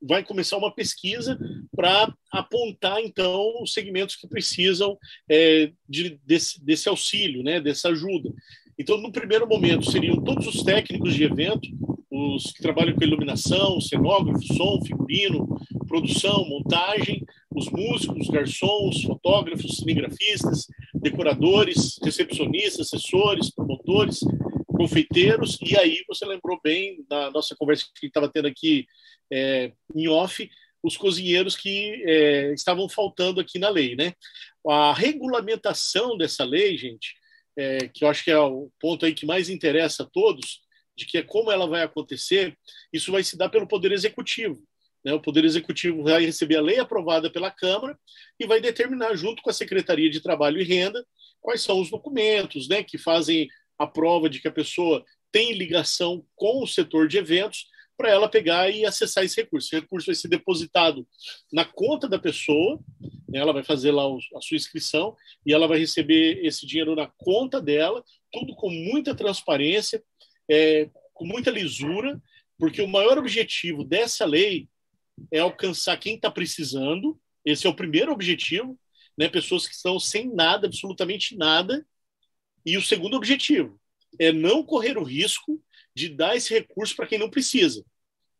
vai começar uma pesquisa para apontar, então, os segmentos que precisam é, de, desse, desse auxílio, né, dessa ajuda. Então, no primeiro momento, seriam todos os técnicos de evento, os que trabalham com iluminação, cenógrafo, som, figurino, produção, montagem, os músicos, garçons, fotógrafos, cinegrafistas, decoradores, recepcionistas, assessores, promotores, confeiteiros, e aí você lembrou bem da nossa conversa que estava tendo aqui é, em off, os cozinheiros que é, estavam faltando aqui na lei, né? A regulamentação dessa lei, gente, é, que eu acho que é o ponto aí que mais interessa a todos, de que é como ela vai acontecer, isso vai se dar pelo Poder Executivo. Né? O Poder Executivo vai receber a lei aprovada pela Câmara e vai determinar, junto com a Secretaria de Trabalho e Renda, quais são os documentos né, que fazem a prova de que a pessoa tem ligação com o setor de eventos para ela pegar e acessar esse recurso. Esse recurso vai ser depositado na conta da pessoa, né, ela vai fazer lá a sua inscrição e ela vai receber esse dinheiro na conta dela, tudo com muita transparência, é, com muita lisura, porque o maior objetivo dessa lei é alcançar quem está precisando. Esse é o primeiro objetivo, né? Pessoas que estão sem nada, absolutamente nada. E o segundo objetivo é não correr o risco de dar esse recurso para quem não precisa,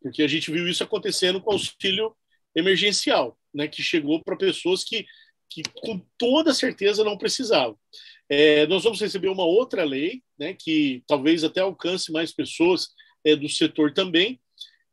porque a gente viu isso acontecendo com o auxílio emergencial, né? Que chegou para pessoas que, que com toda certeza não precisavam. É, nós vamos receber uma outra lei, né? Que talvez até alcance mais pessoas é, do setor também,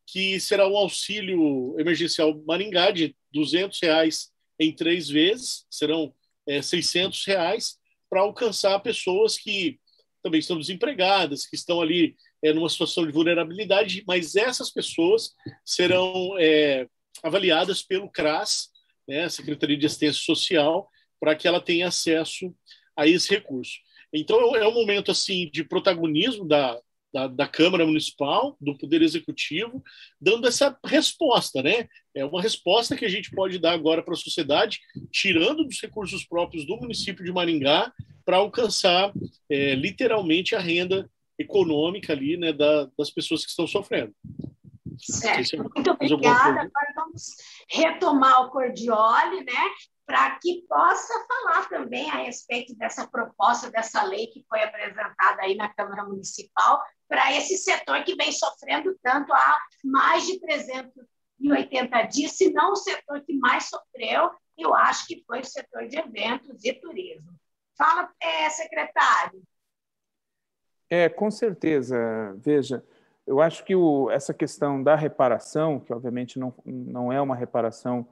que será um auxílio emergencial Maringá de 200 reais em três vezes, serão é, 600 reais para alcançar pessoas que também estão desempregadas, que estão ali é, numa situação de vulnerabilidade, mas essas pessoas serão é, avaliadas pelo CRAS, né, Secretaria de Assistência Social, para que ela tenha acesso a esse recurso. Então é um momento assim de protagonismo da, da, da, Câmara Municipal, do Poder Executivo, dando essa resposta, né? É uma resposta que a gente pode dar agora para a sociedade, tirando dos recursos próprios do município de Maringá, para alcançar é, literalmente a renda econômica ali, né, da, das pessoas que estão sofrendo. Certo, muito obrigada. Agora vamos retomar o Cordioli, né? para que possa falar também a respeito dessa proposta, dessa lei que foi apresentada aí na Câmara Municipal, para esse setor que vem sofrendo tanto há mais de 380 dias, se não o setor que mais sofreu, eu acho que foi o setor de eventos e turismo. Fala, é, secretário. É, com certeza. Veja, eu acho que o, essa questão da reparação, que obviamente não, não é uma reparação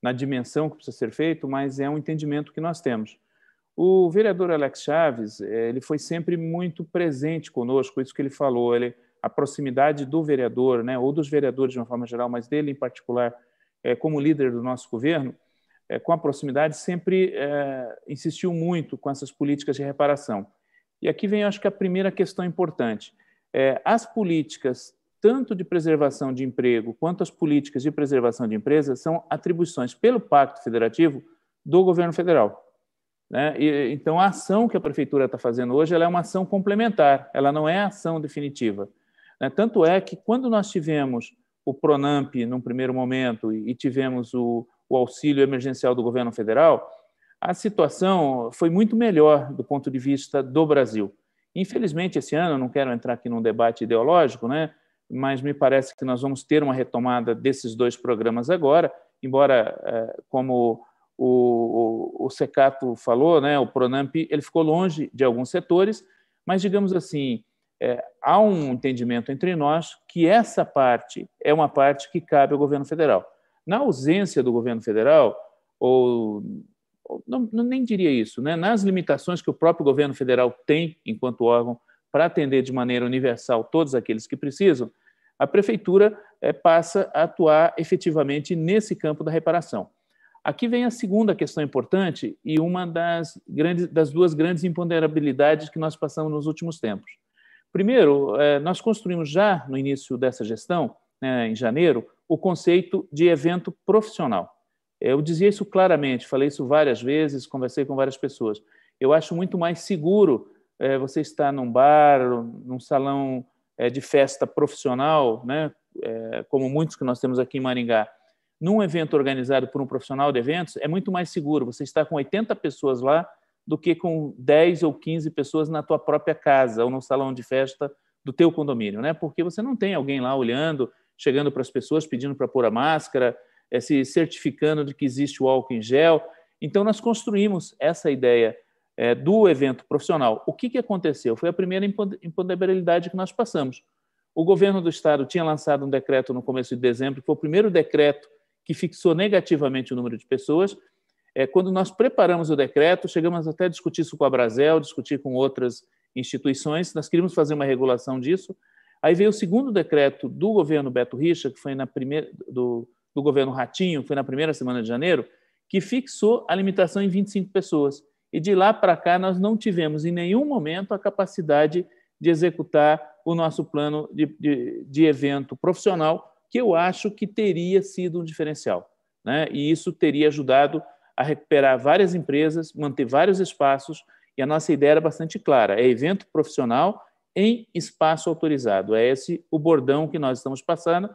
na dimensão que precisa ser feito, mas é um entendimento que nós temos. O vereador Alex Chaves, eh, ele foi sempre muito presente conosco, isso que ele falou, ele, a proximidade do vereador, né, ou dos vereadores de uma forma geral, mas dele em particular, é, como líder do nosso governo, é, com a proximidade, sempre é, insistiu muito com essas políticas de reparação. E aqui vem, acho que, a primeira questão importante. as políticas tanto de preservação de emprego quanto as políticas de preservação de empresas são atribuições pelo Pacto Federativo do governo federal. Né? E, então, a ação que a prefeitura está fazendo hoje é uma ação complementar, ela não é ação definitiva. Né? Tanto é que, quando nós tivemos o PRONAMP num primeiro momento e tivemos o, o auxílio emergencial do governo federal, a situação foi muito melhor do ponto de vista do Brasil. Infelizmente, esse ano, não quero entrar aqui num debate ideológico, né? mas me parece que nós vamos ter uma retomada desses dois programas agora, embora, é, como o, o, o Secato falou, né, o Pronamp ele ficou longe de alguns setores, mas, digamos assim, é, há um entendimento entre nós que essa parte é uma parte que cabe ao governo federal. Na ausência do governo federal, ou, não, nem diria isso, né, nas limitações que o próprio governo federal tem enquanto órgão para atender de maneira universal todos aqueles que precisam, a prefeitura é, passa a atuar efetivamente nesse campo da reparação. Aqui vem a segunda questão importante e uma das, grandes, das duas grandes imponderabilidades que nós passamos nos últimos tempos. Primeiro, é, nós construímos já no início dessa gestão, né, em janeiro, o conceito de evento profissional. Eu dizia isso claramente, falei isso várias vezes, conversei com várias pessoas. Eu acho muito mais seguro é, você estar num bar, num salão é, de festa profissional, né, é, como muitos que nós temos aqui em Maringá, num evento organizado por um profissional de eventos, é muito mais seguro você estar com 80 pessoas lá do que com 10 ou 15 pessoas na tua própria casa ou no salão de festa do teu condomínio, né? Porque você não tem alguém lá olhando, chegando para as pessoas pedindo para pôr a máscara, é, se certificando de que existe o álcool em gel. Então nós construímos essa ideia é, do evento profissional. O que, que aconteceu? Foi a primeira imponderabilidade que nós passamos. O governo do estado tinha lançado um decreto no começo de dezembro, que foi o primeiro decreto que fixou negativamente o número de pessoas. É, quando nós preparamos o decreto, chegamos até a discutir isso com a Brasel, discutir com outras instituições, nós queríamos fazer uma regulação disso. Aí veio o segundo decreto do governo Beto Richa, que foi na primeira do, do governo Ratinho, foi na primeira semana de janeiro, que fixou a limitação em 25 pessoas. E de lá para cá nós não tivemos em nenhum momento a capacidade de executar o nosso plano de, de, de evento profissional, que eu acho que teria sido um diferencial. Né? E isso teria ajudado a recuperar várias empresas, manter vários espaços, e a nossa ideia era bastante clara: é evento profissional em espaço autorizado. É esse o bordão que nós estamos passando,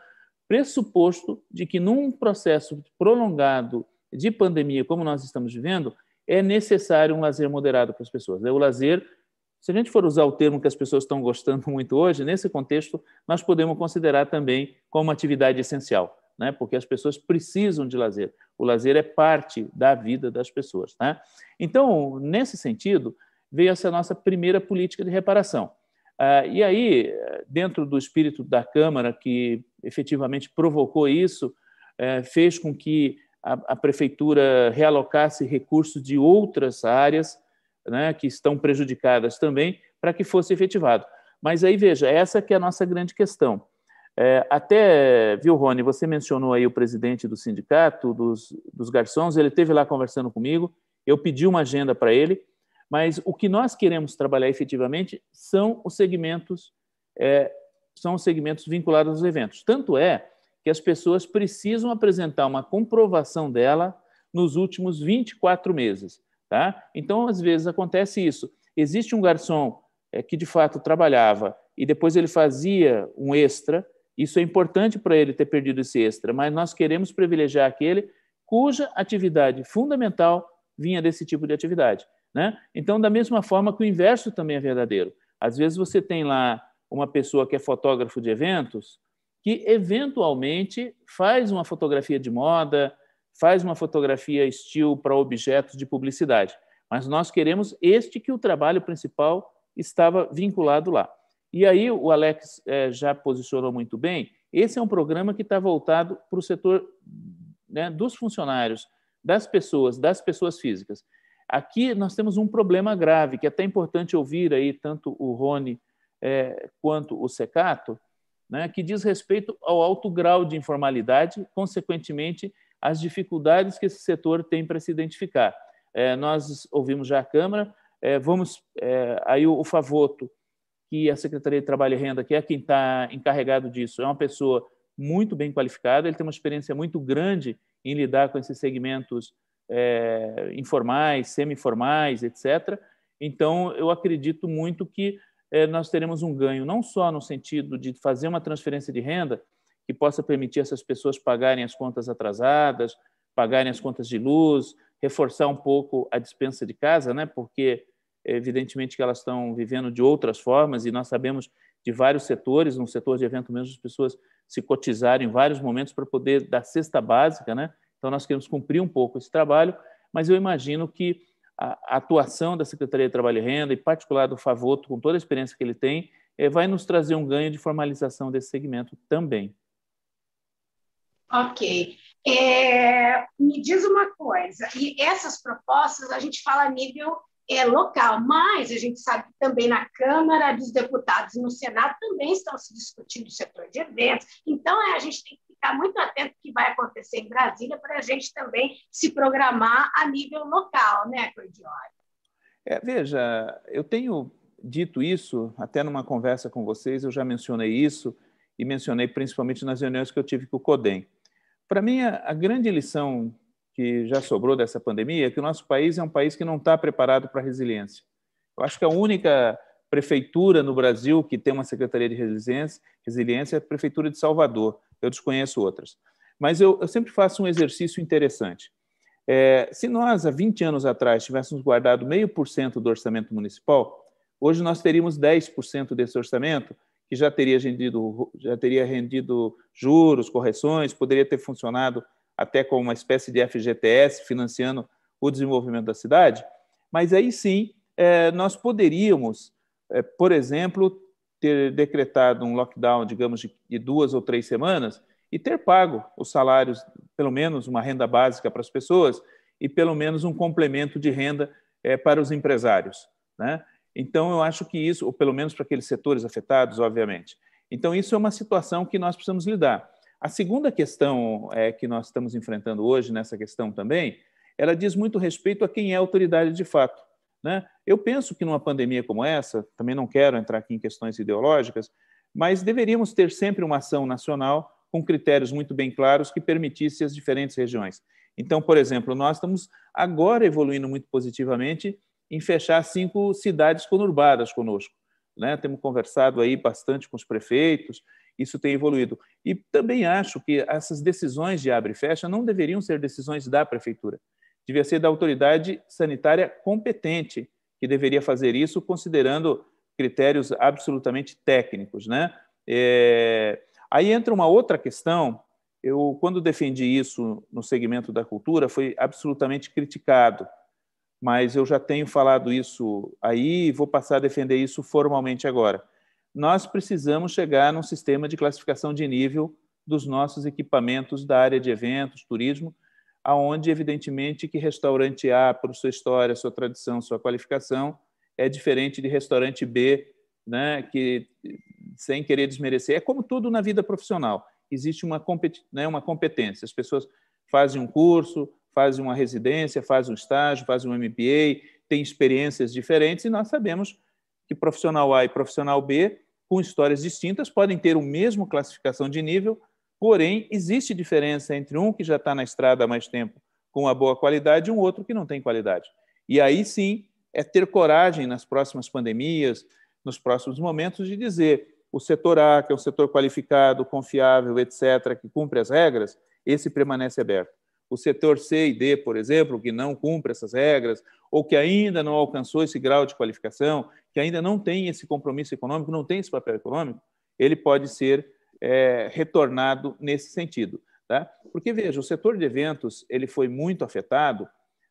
pressuposto de que num processo prolongado de pandemia, como nós estamos vivendo, é necessário um lazer moderado para as pessoas. O lazer, se a gente for usar o termo que as pessoas estão gostando muito hoje, nesse contexto, nós podemos considerar também como uma atividade essencial, né? porque as pessoas precisam de lazer. O lazer é parte da vida das pessoas. Né? Então, nesse sentido, veio essa nossa primeira política de reparação. Ah, e aí, dentro do espírito da Câmara, que efetivamente provocou isso, eh, fez com que a, prefeitura realocasse recursos de outras áreas né, que estão prejudicadas também, para que fosse efetivado. Mas aí, veja, essa que é a nossa grande questão. É, até, viu, Rony, você mencionou aí o presidente do sindicato, dos, dos garçons, ele esteve lá conversando comigo, eu pedi uma agenda para ele, mas o que nós queremos trabalhar efetivamente são os segmentos, é, são os segmentos vinculados aos eventos. Tanto é que as pessoas precisam apresentar uma comprovação dela nos últimos 24 meses. Tá? Então, às vezes, acontece isso. Existe um garçom é, que, de fato, trabalhava e depois ele fazia um extra. Isso é importante para ele ter perdido esse extra, mas nós queremos privilegiar aquele cuja atividade fundamental vinha desse tipo de atividade. Né? Então, da mesma forma que o inverso também é verdadeiro. Às vezes você tem lá uma pessoa que é fotógrafo de eventos, que eventualmente faz uma fotografia de moda, faz uma fotografia estilo para objetos de publicidade. Mas nós queremos este que o trabalho principal estava vinculado lá. E aí o Alex é, já posicionou muito bem. Esse é um programa que está voltado para o setor né, dos funcionários, das pessoas, das pessoas físicas. Aqui nós temos um problema grave, que é até importante ouvir aí tanto o Rony é, quanto o Secato, né, que diz respeito ao alto grau de informalidade, consequentemente, as dificuldades que esse setor tem para se identificar. É, nós ouvimos já a Câmara, é, vamos é, aí o, o Favoto, que a Secretaria de Trabalho e Renda, que é quem está encarregado disso, é uma pessoa muito bem qualificada, ele tem uma experiência muito grande em lidar com esses segmentos é, informais, semi-formais, etc. Então, eu acredito muito que nós teremos um ganho, não só no sentido de fazer uma transferência de renda que possa permitir essas pessoas pagarem as contas atrasadas, pagarem as contas de luz, reforçar um pouco a dispensa de casa, né? porque evidentemente que elas estão vivendo de outras formas e nós sabemos de vários setores, no setor de evento mesmo, as pessoas se cotizarem em vários momentos para poder dar cesta básica, né? Então, nós queremos cumprir um pouco esse trabalho, mas eu imagino que a atuação da Secretaria de Trabalho e Renda, em particular do Favoto, com toda a experiência que ele tem, eh, vai nos trazer um ganho de formalização desse segmento também. Ok. É, me diz uma coisa, e essas propostas a gente fala a nível é, local, mas a gente sabe que também na Câmara dos Deputados e no Senado também estão se discutindo o setor de eventos, então é, a gente tem que ficar muito atento ao que vai acontecer em Brasília para a gente também se programar a nível local, né, Cordioli? É, veja, eu tenho dito isso, até numa conversa com vocês, eu já mencionei isso, e mencionei principalmente nas reuniões que eu tive com o CODEM. Para mim, a, a grande lição que já sobrou dessa pandemia é que o nosso país é um país que não está preparado para a resiliência. Eu acho que a única prefeitura no Brasil que tem uma secretaria de resiliência, resiliência é a prefeitura de Salvador. Eu desconheço outras. Mas eu, eu sempre faço um exercício interessante. É, se nós, há 20 anos atrás, tivéssemos guardado meio por cento do orçamento municipal, hoje nós teríamos 10% desse orçamento, que já teria rendido, já teria rendido juros, correções, poderia ter funcionado até como uma espécie de FGTS, financiando o desenvolvimento da cidade, mas aí sim é, nós poderíamos, é, por exemplo, ter decretado um lockdown, digamos, de duas ou três semanas e ter pago os salários, pelo menos uma renda básica para as pessoas e pelo menos um complemento de renda é, para os empresários. Né? Então, eu acho que isso, ou pelo menos para aqueles setores afetados, obviamente. Então, isso é uma situação que nós precisamos lidar. A segunda questão é, que nós estamos enfrentando hoje, nessa questão também, ela diz muito respeito a quem é autoridade de fato. Né? Eu penso que numa pandemia como essa, também não quero entrar aqui em questões ideológicas, mas deveríamos ter sempre uma ação nacional com critérios muito bem claros que permitisse as diferentes regiões. Então, por exemplo, nós estamos agora evoluindo muito positivamente em fechar cinco cidades conurbadas conosco. Né? Temos conversado aí bastante com os prefeitos, isso tem evoluído. E também acho que essas decisões de abre e fecha não deveriam ser decisões da prefeitura, devia ser da autoridade sanitária competente que deveria fazer isso, considerando critérios absolutamente técnicos, né? É... Aí entra uma outra questão. Eu, quando defendi isso no segmento da cultura, foi absolutamente criticado mas eu já tenho falado isso aí e vou passar a defender isso formalmente agora. Nós precisamos chegar num sistema de classificação de nível dos nossos equipamentos da área de eventos, turismo, aonde evidentemente que restaurante A, por sua história, sua tradição, sua qualificação, é diferente de restaurante B, né, que sem querer desmerecer, é como tudo na vida profissional. Existe uma, né, uma competência. As pessoas fazem um curso, fazem uma residência, fazem um estágio, fazem um MBA, têm experiências diferentes e nós sabemos que profissional A e profissional B, com histórias distintas, podem ter o mesmo classificação de nível, porém existe diferença entre um que já está na estrada há mais tempo com uma boa qualidade e um outro que não tem qualidade. E aí sim é ter coragem nas próximas pandemias, nos próximos momentos, de dizer o setor A, que é um setor qualificado, confiável, etc., que cumpre as regras, esse permanece aberto o setor C e D, por exemplo, que não cumpre essas regras, ou que ainda não alcançou esse grau de qualificação, que ainda não tem esse compromisso econômico, não tem esse papel econômico, ele pode ser é, retornado nesse sentido. Tá? Porque, veja, o setor de eventos ele foi muito afetado,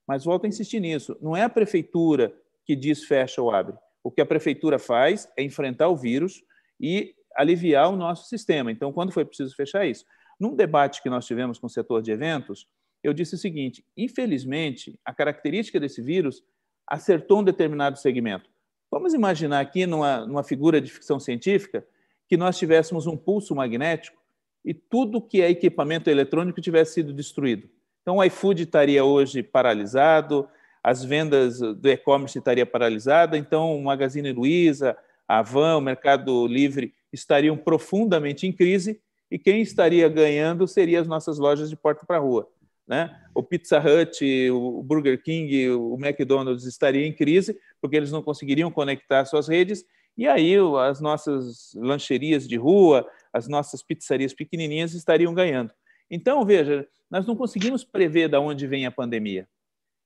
mas volto a insistir nisso, não é a prefeitura que diz fecha ou abre. O que a prefeitura faz é enfrentar o vírus e aliviar o nosso sistema. Então, quando foi preciso fechar isso? Num debate que nós tivemos com o setor de eventos, eu disse o seguinte: infelizmente, a característica desse vírus acertou um determinado segmento. Vamos imaginar aqui, numa, numa figura de ficção científica, que nós tivéssemos um pulso magnético e tudo que é equipamento eletrônico tivesse sido destruído. Então, o iFood estaria hoje paralisado, as vendas do e-commerce estaria paralisada, então o Magazine Luiza, a Avan, o Mercado Livre estariam profundamente em crise e quem estaria ganhando seria as nossas lojas de porta para rua. Né? O Pizza Hut, o Burger King, o McDonald's estariam em crise porque eles não conseguiriam conectar suas redes e aí as nossas lancherias de rua, as nossas pizzarias pequenininhas estariam ganhando. Então, veja, nós não conseguimos prever de onde vem a pandemia.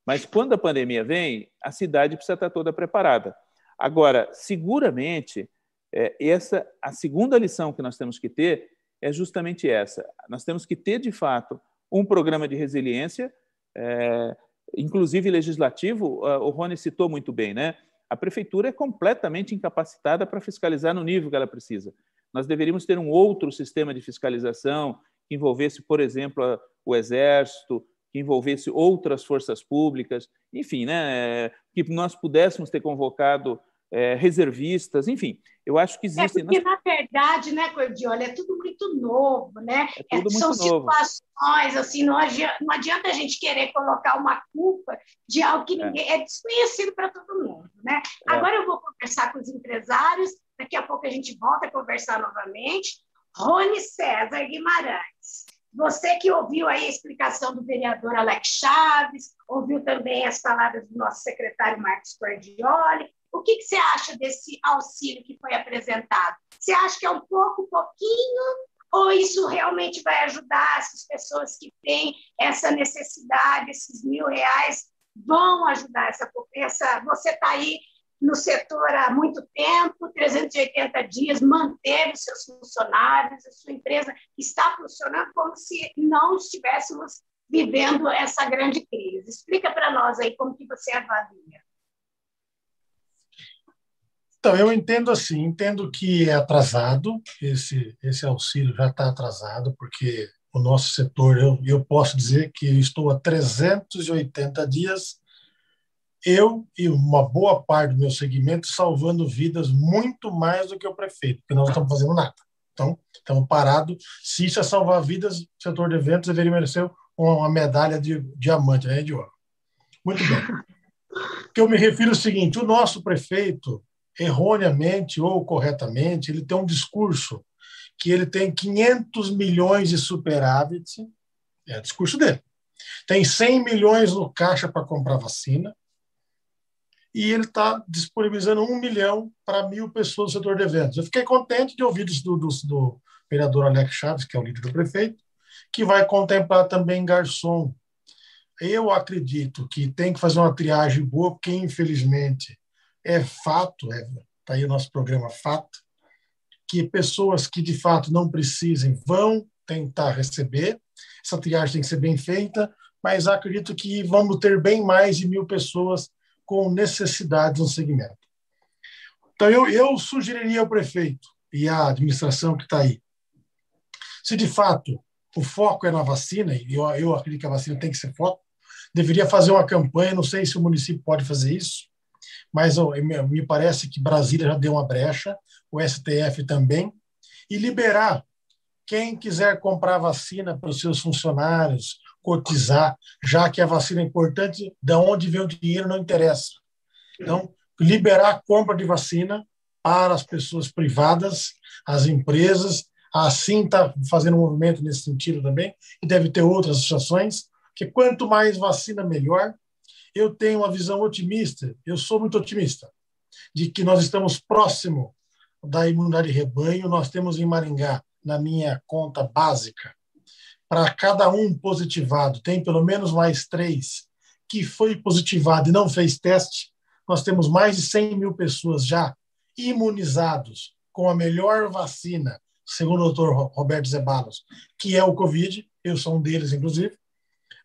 Mas quando a pandemia vem, a cidade precisa estar toda preparada. Agora, seguramente, é, essa a segunda lição que nós temos que ter é justamente essa. Nós temos que ter, de fato, um programa de resiliência, é, inclusive legislativo, o Rony citou muito bem, né? A prefeitura é completamente incapacitada para fiscalizar no nível que ela precisa. Nós deveríamos ter um outro sistema de fiscalização que envolvesse, por exemplo, o Exército, que envolvesse outras forças públicas, enfim, né, que nós pudéssemos ter convocado é, reservistas, enfim, eu acho que existem. É porque, na verdade, né, Cordiola, é tudo muito novo, né? É tudo é, são muito novo. situações, assim, não adianta, não adianta, a gente querer colocar uma culpa de algo que é. ninguém é, é desconhecido para todo mundo, né? É. Agora eu vou conversar com os empresários, daqui a pouco a gente volta a conversar novamente. Rony César Guimarães. Você que ouviu aí a explicação do vereador Alex Chaves, ouviu também as palavras do nosso secretário Marcos Cordioli, o que, que você acha desse auxílio que foi apresentado? Você acha que é um pouco, pouquinho, ou isso realmente vai ajudar essas pessoas que têm essa necessidade, esses mil reais vão ajudar essa, essa você está aí no setor há muito tempo, 380 dias, manteve os seus funcionários, a sua empresa está funcionando como se não estivéssemos vivendo essa grande crise. Explica para nós aí como que você avalia. Então, eu entendo assim, entendo que é atrasado, esse, esse auxílio já está atrasado, porque o nosso setor, eu, eu posso dizer que estou há 380 dias, eu e uma boa parte do meu segmento salvando vidas muito mais do que o prefeito, porque nós não estamos fazendo nada. Então, estamos parados. Se isso é salvar vidas, o setor de eventos deveria merecer uma medalha de diamante, né, de ouro. Muito bem. O que eu me refiro é o seguinte: o nosso prefeito, erroneamente ou corretamente, ele tem um discurso que ele tem 500 milhões de superávit, é o discurso dele. Tem 100 milhões no caixa para comprar vacina, e ele está disponibilizando um milhão para mil pessoas do setor de eventos. Eu fiquei contente de ouvir isso do, do, do vereador Alex Chaves, que é o líder do prefeito, que vai contemplar também garçom. Eu acredito que tem que fazer uma triagem boa, porque infelizmente é fato, é, tá aí o nosso programa Fato, que pessoas que de fato não precisem vão tentar receber. Essa triagem tem que ser bem feita, mas acredito que vamos ter bem mais de mil pessoas com necessidades no segmento. Então, eu, eu sugeriria ao prefeito e à administração que está aí, se de fato o foco é na vacina, e eu, eu acredito que a vacina tem que ser foco, deveria fazer uma campanha, não sei se o município pode fazer isso, mas me parece que Brasília já deu uma brecha, o STF também, e liberar quem quiser comprar vacina para os seus funcionários, cotizar, já que a vacina é importante, de onde vem o dinheiro não interessa. Então, liberar a compra de vacina para as pessoas privadas, as empresas, assim está fazendo um movimento nesse sentido também, e deve ter outras associações, que quanto mais vacina, melhor. Eu tenho uma visão otimista, eu sou muito otimista, de que nós estamos próximo da imunidade de rebanho. Nós temos em Maringá na minha conta básica, para cada um positivado, tem pelo menos mais três que foi positivado e não fez teste, nós temos mais de 100 mil pessoas já imunizados com a melhor vacina, segundo o doutor Roberto Zebalos, que é o Covid, eu sou um deles, inclusive.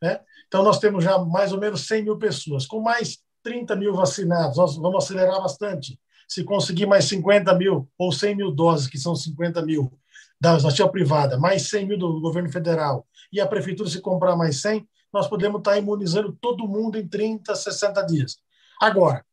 Né? Então, nós temos já mais ou menos 100 mil pessoas. Com mais 30 mil vacinados, nós vamos acelerar bastante. Se conseguir mais 50 mil ou 100 mil doses, que são 50 mil da iniciativa privada, mais 100 mil do governo federal, e a prefeitura se comprar mais 100, nós podemos estar imunizando todo mundo em 30, 60 dias. Agora,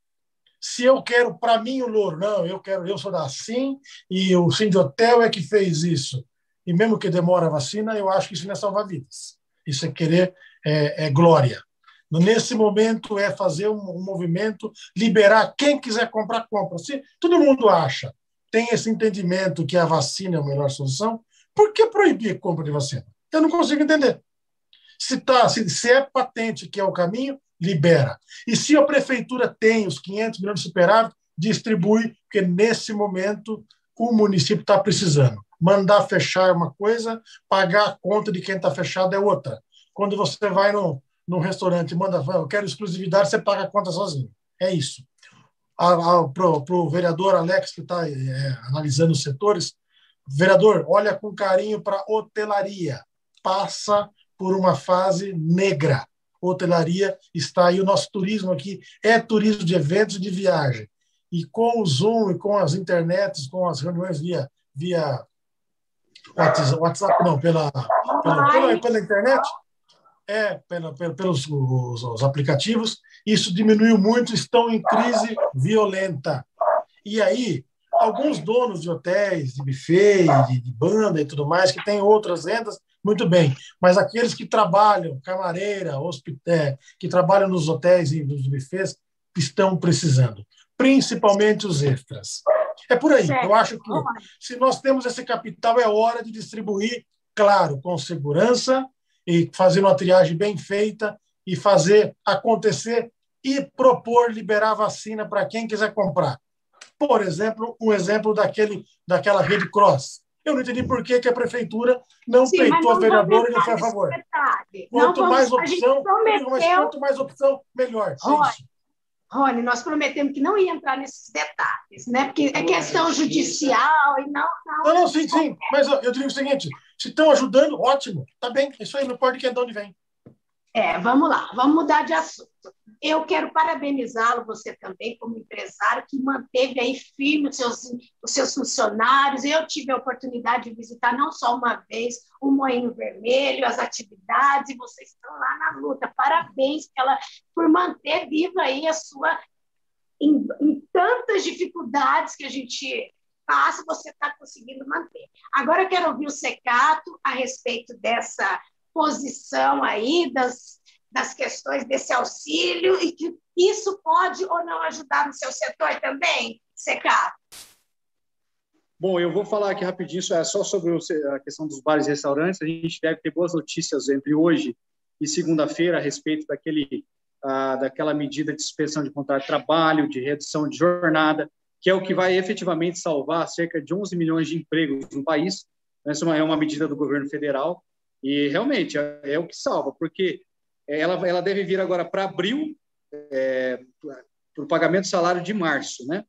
se eu quero para mim o louro, não, eu quero, eu sou da SIM e o SIM de hotel é que fez isso. E mesmo que demore a vacina, eu acho que isso não é salvar vidas. Isso é querer é, é glória. Nesse momento é fazer um, um, movimento, liberar quem quiser comprar, compra. Se todo mundo acha tem esse entendimento que a vacina é a melhor solução, por que proibir a compra de vacina? Eu não consigo entender. Se, tá, se, se é patente que é o caminho, libera. E se a prefeitura tem os 500 milhões de superávit, distribui, porque nesse momento o município está precisando. Mandar fechar é uma coisa, pagar a conta de quem está fechado é outra. Quando você vai no, num restaurante e manda, eu quero exclusividade, você paga a conta sozinho. É isso para o vereador Alex, que está é, analisando os setores, vereador, olha com carinho para a hotelaria. Passa por uma fase negra. Hotelaria está aí, o nosso turismo aqui é turismo de eventos e de viagem. E com o Zoom e com as internets, com as reuniões via, via WhatsApp, WhatsApp não, pela, pela, pela, pela internet, é pela, pela, pelos os, os aplicativos, isso diminuiu muito, estão em crise violenta. E aí, alguns donos de hotéis, de buffet, de, de banda e tudo mais, que têm outras rendas, muito bem. Mas aqueles que trabalham, camareira, hospital, que trabalham nos hotéis e nos buffets, estão precisando, principalmente os extras. É por aí. Eu acho que se nós temos esse capital, é hora de distribuir, claro, com segurança, e fazer uma triagem bem feita e fazer acontecer e propor liberar vacina para quem quiser comprar. Por exemplo, um exemplo daquele, daquela rede cross. Eu não entendi por que, que a prefeitura não Sim, peitou a vereadora e não foi a favor. Quanto vamos, mais opção, prometeu... mas quanto mais opção, melhor. É Rony, nós prometemos que não ia entrar nesses detalhes, né? Porque é questão judicial e não. Não, não, não sim, sim. Mas eu digo o seguinte: se estão ajudando, ótimo. Tá bem, isso aí, não importa de onde vem. É, vamos lá, vamos mudar de assunto. Eu quero parabenizá-lo, você também, como empresário, que manteve aí firme os seus, os seus funcionários. Eu tive a oportunidade de visitar não só uma vez o Moinho Vermelho, as atividades, e vocês estão lá na luta. Parabéns pela, por manter viva aí a sua. Em, em tantas dificuldades que a gente passa, você está conseguindo manter. Agora eu quero ouvir o Secato a respeito dessa posição aí das, das questões desse auxílio e que isso pode ou não ajudar no seu setor também, Secato. Bom, eu vou falar aqui rapidinho é só sobre a questão dos bares e restaurantes. A gente deve ter boas notícias entre hoje e segunda-feira a respeito daquele, uh, daquela medida de suspensão de contrato de trabalho, de redução de jornada, que é o que vai efetivamente salvar cerca de 11 milhões de empregos no país. Essa é uma medida do governo federal e realmente é, é o que salva, porque ela, ela deve vir agora para abril, é, para o pagamento do salário de março, né?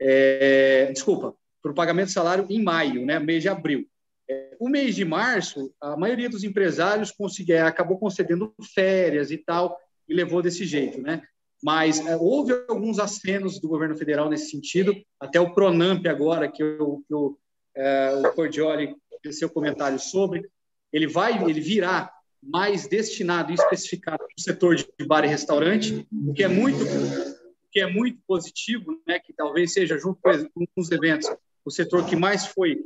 É, desculpa, para o pagamento de salário em maio, né, mês de abril. É, o mês de março, a maioria dos empresários consegui, acabou concedendo férias e tal, e levou desse jeito, né? Mas é, houve alguns acenos do governo federal nesse sentido, até o Pronamp agora, que, eu, eu, é, o Cordioli fez seu comentário sobre, ele vai, ele virá mais destinado e especificado para o setor de bar e restaurante, o que é muito que é muito positivo, né, que talvez seja junto com os eventos o setor que mais foi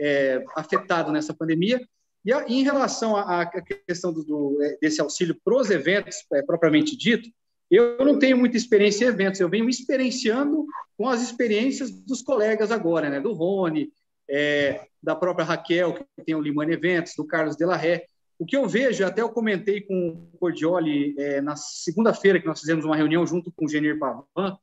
é, afetado nessa pandemia. E em relação à questão do, do, é, desse auxílio para os eventos, é, propriamente dito, eu não tenho muita experiência em eventos, eu venho experienciando com as experiências dos colegas agora, né? do Rony, é, da própria Raquel, que tem o Limane Eventos, do Carlos Delarré. O que eu vejo, até eu comentei com o Cordioli é, na segunda-feira, que nós fizemos uma reunião junto com o Genir Pavan,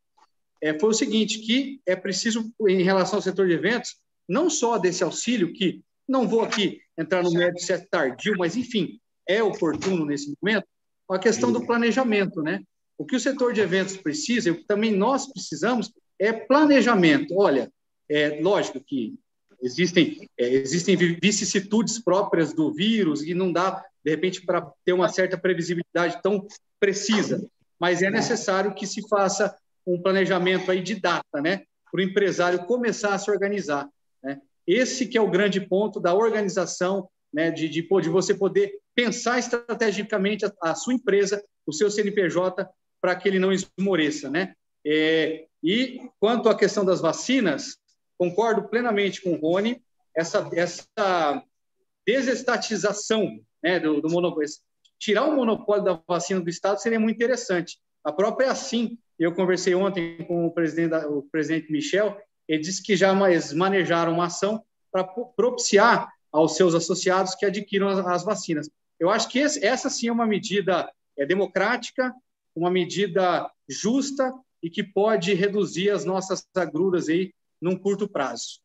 é, foi o seguinte, que é preciso, em relação ao setor de eventos, não só desse auxílio, que não vou aqui entrar no mérito se é tardio, mas, enfim, é oportuno nesse momento, a questão do planejamento, né? O que o setor de eventos precisa, e o que também nós precisamos, é planejamento. Olha, é lógico que existem, é, existem vicissitudes próprias do vírus e não dá, de repente, para ter uma certa previsibilidade tão precisa, mas é necessário que se faça um planejamento aí de data, né? Para o empresário começar a se organizar. Né? Esse que é o grande ponto da organização, né? De, de, de você poder pensar estrategicamente a, a sua empresa, o seu CNPJ, para que ele não esmoreça, né? É, e quanto à questão das vacinas, concordo plenamente com o Rony, essa, essa desestatização né, do, do monopólio, tirar o monopólio da vacina do Estado seria muito interessante. A própria assim eu conversei ontem com o presidente, o presidente Michel, ele disse que já manejaram uma ação para propiciar aos seus associados que adquiram as, as vacinas. Eu acho que esse, essa sim é uma medida é, democrática, uma medida justa e que pode reduzir as nossas agruras aí num curto prazo.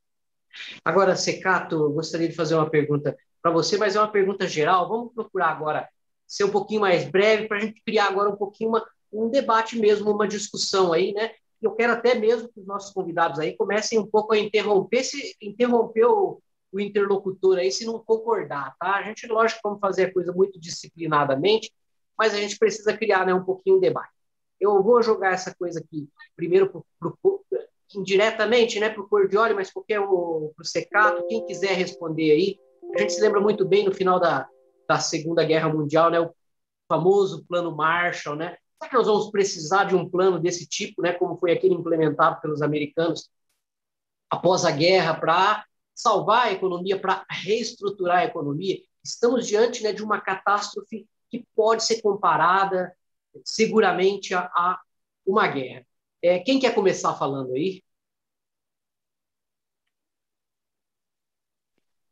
Agora, Secato, gostaria de fazer uma pergunta para você, mas é uma pergunta geral. Vamos procurar agora ser um pouquinho mais breve para a gente criar agora um pouquinho uma, um debate mesmo, uma discussão aí, né? Eu quero até mesmo que os nossos convidados aí comecem um pouco a interromper, se interromper o, o interlocutor aí, se não concordar, tá? A gente, lógico, vamos fazer a coisa muito disciplinadamente, mas a gente precisa criar né, um pouquinho um debate. Eu vou jogar essa coisa aqui primeiro pro, pro, indiretamente né, para o Cordioli, mas qualquer o Secato, quem quiser responder aí. A gente se lembra muito bem no final da, da Segunda Guerra Mundial, né, o famoso Plano Marshall, né, Será que nós vamos precisar de um plano desse tipo, né, como foi aquele implementado pelos americanos após a guerra, para salvar a economia, para reestruturar a economia? Estamos diante né, de uma catástrofe que pode ser comparada seguramente a, a uma guerra. É, quem quer começar falando aí?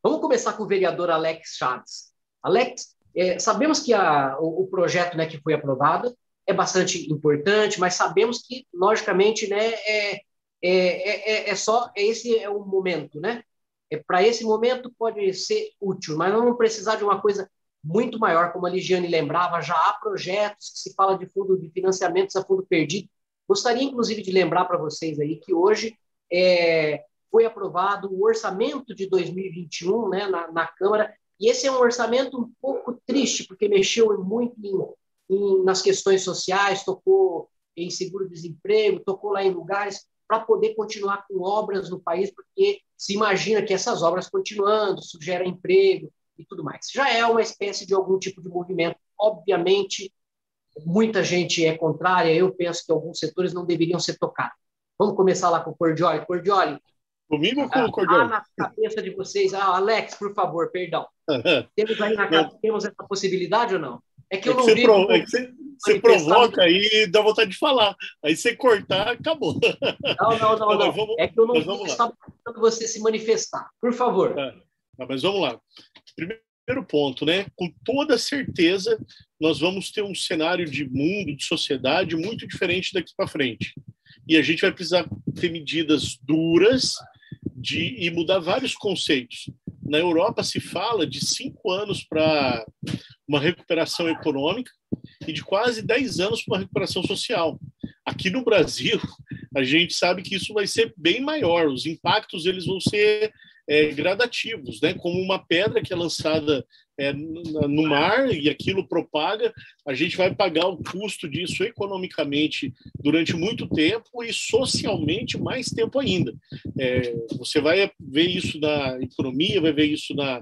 Vamos começar com o vereador Alex Chaves. Alex, é, sabemos que a, o, o, projeto né, que foi aprovado é bastante importante, mas sabemos que, logicamente, né, é, é, é, é só esse é o momento, né? É, Para esse momento pode ser útil, mas não precisar de uma coisa muito maior, como a Ligiane lembrava, já há projetos que se fala de fundo de financiamentos a fundo perdido. Gostaria, inclusive, de lembrar para vocês aí que hoje é, foi aprovado o orçamento de 2021 né, na, na Câmara, e esse é um orçamento um pouco triste, porque mexeu muito em em, nas questões sociais, tocou em seguro-desemprego, tocou lá em lugares para poder continuar com obras no país, porque se imagina que essas obras continuando, isso gera emprego e tudo mais. Já é uma espécie de algum tipo de movimento. Obviamente, muita gente é contrária, eu penso que alguns setores não deveriam ser tocados. Vamos começar lá com o Cordioli. Cordioli, Comigo ou com o Cordão? Ah, na cabeça de vocês. Ah, Alex, por favor, perdão. Temos aí na cabeça, temos essa possibilidade ou não? É que eu é não vi. Pro, é que você, você provoca aí dá vontade de falar. Aí você cortar, acabou. Não, não, não. não. Vamos, é que eu não vi estava você se manifestar. Por favor. É. mas vamos lá. Primeiro ponto, né? Com toda certeza, nós vamos ter um cenário de mundo, de sociedade muito diferente daqui para frente. E a gente vai precisar ter medidas duras de, e mudar vários conceitos. Na Europa se fala de cinco anos para uma recuperação econômica e de quase dez anos para uma recuperação social. Aqui no Brasil, a gente sabe que isso vai ser bem maior, os impactos eles vão ser é, gradativos, né? como uma pedra que é lançada é, no mar e aquilo propaga, a gente vai pagar o custo disso economicamente durante muito tempo e socialmente mais tempo ainda. É, você vai ver isso na economia, vai ver isso na,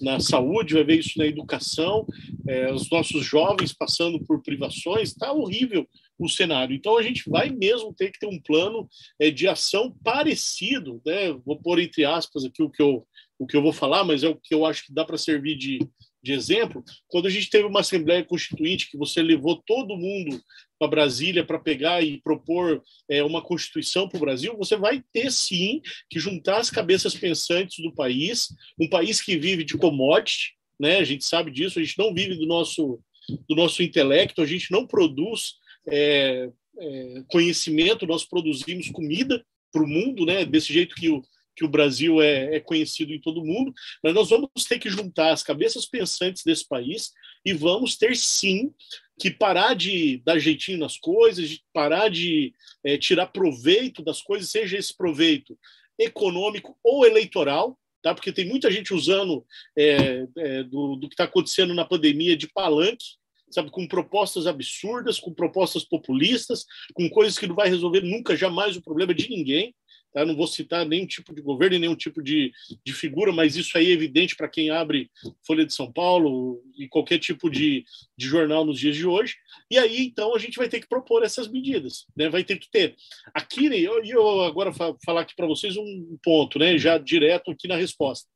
na saúde, vai ver isso na educação, é, os nossos jovens passando por privações, está horrível o cenário. Então a gente vai mesmo ter que ter um plano é, de ação parecido, né? Vou pôr entre aspas aqui o que eu o que eu vou falar, mas é o que eu acho que dá para servir de, de exemplo. Quando a gente teve uma Assembleia Constituinte, que você levou todo mundo para Brasília para pegar e propor é, uma Constituição para o Brasil, você vai ter sim que juntar as cabeças pensantes do país, um país que vive de commodity, né? a gente sabe disso, a gente não vive do nosso, do nosso intelecto, a gente não produz é, é, conhecimento, nós produzimos comida para o mundo, né? desse jeito que o que o Brasil é, é, conhecido em todo o mundo, mas nós vamos ter que juntar as cabeças pensantes desse país e vamos ter sim que parar de dar jeitinho nas coisas, de parar de é, tirar proveito das coisas, seja esse proveito econômico ou eleitoral, tá? Porque tem muita gente usando é, é, do, do que está acontecendo na pandemia de palanque, sabe, com propostas absurdas, com propostas populistas, com coisas que não vai resolver nunca, jamais o problema de ninguém. Tá? Não vou citar nenhum tipo de governo e nenhum tipo de, de figura, mas isso aí é evidente para quem abre Folha de São Paulo e qualquer tipo de, de jornal nos dias de hoje. E aí, então, a gente vai ter que propor essas medidas, né? vai ter que ter. Aqui, e eu, eu, agora falar aqui para vocês um ponto, né? já direto aqui na resposta.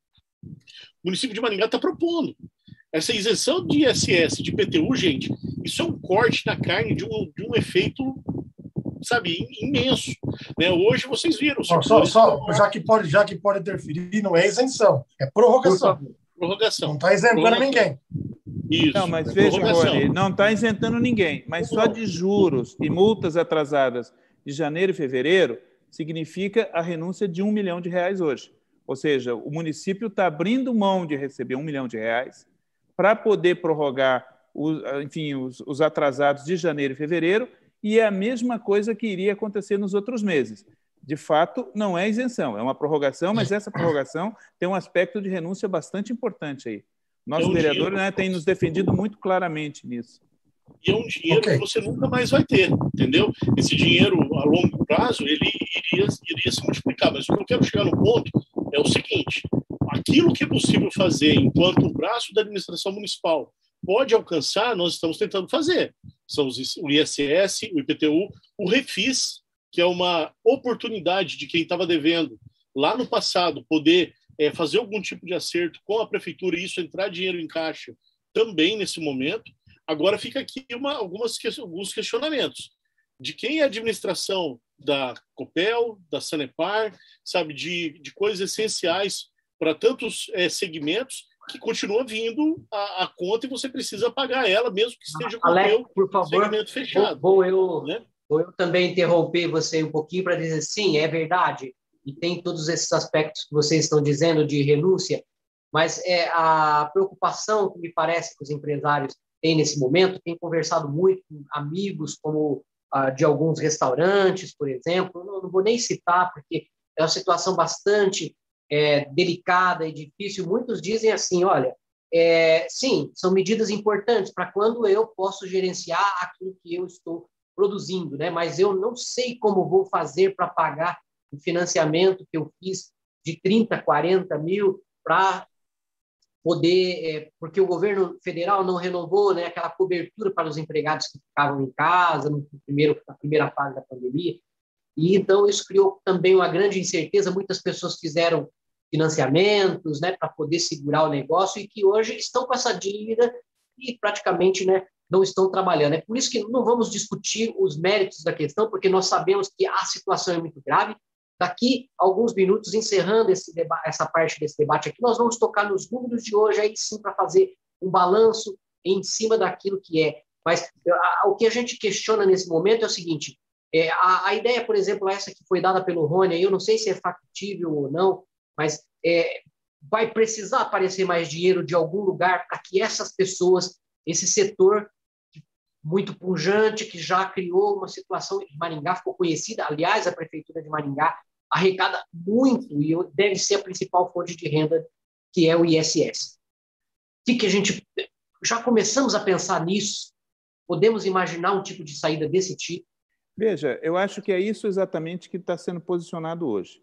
O município de Maringá está propondo. Essa isenção de ISS, de PTU, gente, isso é um corte na carne de um, de um efeito sabe, imenso. Né? Hoje vocês viram. Só, só, só, já, que pode, já que pode interferir, não é isenção, é prorrogação. Prorrogação. Não está isentando ninguém. Isso, não, mas é veja, Rony, não está isentando ninguém, mas só de juros e multas atrasadas de janeiro e fevereiro significa a renúncia de um milhão de reais hoje. Ou seja, o município está abrindo mão de receber um milhão de reais para poder prorrogar os, enfim, os, os atrasados de janeiro e fevereiro e é a mesma coisa que iria acontecer nos outros meses. De fato, não é isenção, é uma prorrogação, mas essa prorrogação tem um aspecto de renúncia bastante importante aí. Nosso é um vereador né, tem nos defendido muito claramente nisso. E é um dinheiro okay. que você nunca mais vai ter, entendeu? Esse dinheiro a longo prazo ele iria, iria se multiplicar. Mas o que eu quero chegar no ponto é o seguinte: aquilo que é possível fazer enquanto o braço da administração municipal pode alcançar, nós estamos tentando fazer. São os, o ISS, o IPTU, o Refis, que é uma oportunidade de quem estava devendo lá no passado poder é, fazer algum tipo de acerto com a prefeitura e isso entrar dinheiro em caixa também nesse momento. Agora fica aqui uma, algumas, alguns questionamentos de quem é a administração da Copel, da Sanepar, sabe, de, de coisas essenciais para tantos é, segmentos que continua vindo a, a, conta e você precisa pagar ela, mesmo que esteja com Alex, o por favor, segmento fechado. Vou, vou eu, né? vou eu também interromper você um pouquinho para dizer sim, é verdade, e tem todos esses aspectos que vocês estão dizendo de renúncia, mas é a preocupação que me parece que os empresários têm nesse momento, tem conversado muito com amigos como ah, de alguns restaurantes, por exemplo, não, não vou nem citar, porque é uma situação bastante é, delicada e difícil, muitos dizem assim: olha, é, sim, são medidas importantes para quando eu posso gerenciar aquilo que eu estou produzindo, né? mas eu não sei como vou fazer para pagar o financiamento que eu fiz de 30, 40 mil para poder, é, porque o governo federal não renovou né, aquela cobertura para os empregados que ficavam em casa no primeiro, na primeira fase da pandemia. E então isso criou também uma grande incerteza. Muitas pessoas fizeram financiamentos, né, para poder segurar o negócio e que hoje estão com essa dívida e praticamente, né, não estão trabalhando. É por isso que não vamos discutir os méritos da questão, porque nós sabemos que a situação é muito grave. Daqui alguns minutos, encerrando esse essa parte desse debate aqui, nós vamos tocar nos números de hoje aí sim para fazer um balanço em cima daquilo que é. Mas a, o que a gente questiona nesse momento é o seguinte: é, a, a, ideia, por exemplo, essa que foi dada pelo Rony, eu não sei se é factível ou não, mas é, vai precisar aparecer mais dinheiro de algum lugar para que essas pessoas, esse setor muito pujante, que já criou uma situação de Maringá, ficou conhecida, aliás, a Prefeitura de Maringá arrecada muito e deve ser a principal fonte de renda, que é o ISS. O que, que a gente. Já começamos a pensar nisso? Podemos imaginar um tipo de saída desse tipo? Veja, eu acho que é isso exatamente que está sendo posicionado hoje.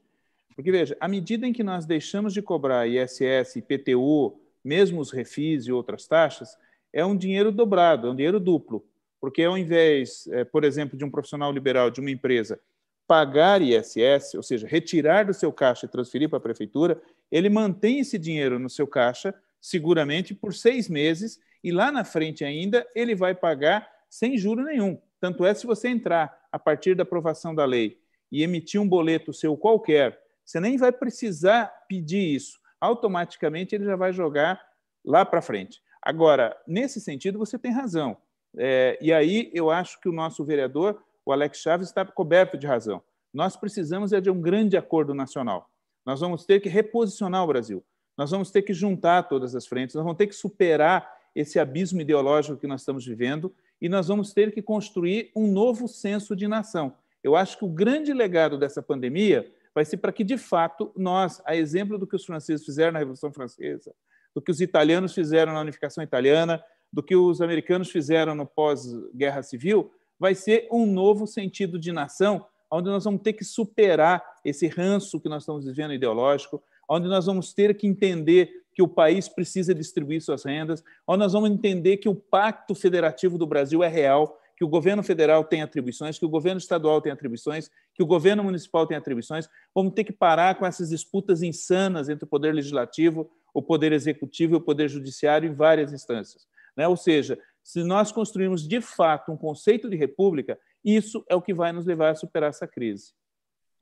Porque, veja, à medida em que nós deixamos de cobrar ISS, IPTU, mesmo os refis e outras taxas, é um dinheiro dobrado, é um dinheiro duplo. Porque ao invés, é, por exemplo, de um profissional liberal de uma empresa pagar ISS, ou seja, retirar do seu caixa e transferir para a prefeitura, ele mantém esse dinheiro no seu caixa, seguramente, por seis meses, e lá na frente ainda ele vai pagar sem juro nenhum. Tanto é se você entrar a partir da aprovação da lei e emitir um boleto seu qualquer você nem vai precisar pedir isso. Automaticamente ele já vai jogar lá para frente. Agora, nesse sentido, você tem razão. É, e aí eu acho que o nosso vereador, o Alex Chaves, está coberto de razão. Nós precisamos é de um grande acordo nacional. Nós vamos ter que reposicionar o Brasil. Nós vamos ter que juntar todas as frentes. Nós vamos ter que superar esse abismo ideológico que nós estamos vivendo e nós vamos ter que construir um novo senso de nação. Eu acho que o grande legado dessa pandemia vai ser para que, de fato, nós, a exemplo do que os franceses fizeram na Revolução Francesa, do que os italianos fizeram na unificação italiana, do que os americanos fizeram no pós-guerra civil, vai ser um novo sentido de nação, onde nós vamos ter que superar esse ranço que nós estamos vivendo ideológico, onde nós vamos ter que entender que o país precisa distribuir suas rendas, onde nós vamos entender que o pacto federativo do Brasil é real, que o governo federal tem atribuições, que o governo estadual tem atribuições, que o governo municipal tem atribuições. Vamos ter que parar com essas disputas insanas entre o poder legislativo, o poder executivo e o poder judiciário em várias instâncias. Né? Ou seja, se nós construirmos de fato um conceito de república, isso é o que vai nos levar a superar essa crise.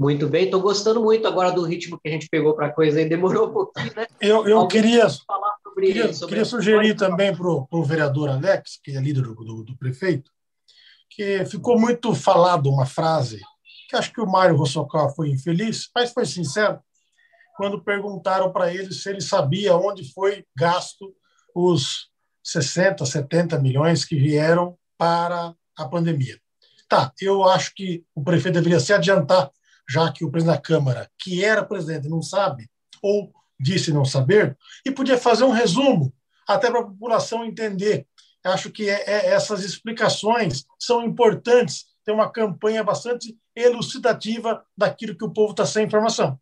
Muito bem, estou gostando muito agora do ritmo que a gente pegou para a coisa e demorou um pouquinho, né? Eu, eu queria, queria, sobre queria sugerir também para o vereador Alex, que é líder do, do, do prefeito, que ficou muito falado uma frase, que acho que o Mário Rossocal foi infeliz, mas foi sincero, quando perguntaram para ele se ele sabia onde foi gasto os 60, 70 milhões que vieram para a pandemia. Tá, eu acho que o prefeito deveria se adiantar, já que o presidente da Câmara, que era presidente, não sabe, ou disse não saber, e podia fazer um resumo, até para a população entender Acho que é, é, essas explicações são importantes. Tem uma campanha bastante elucidativa daquilo que o povo está sem informação.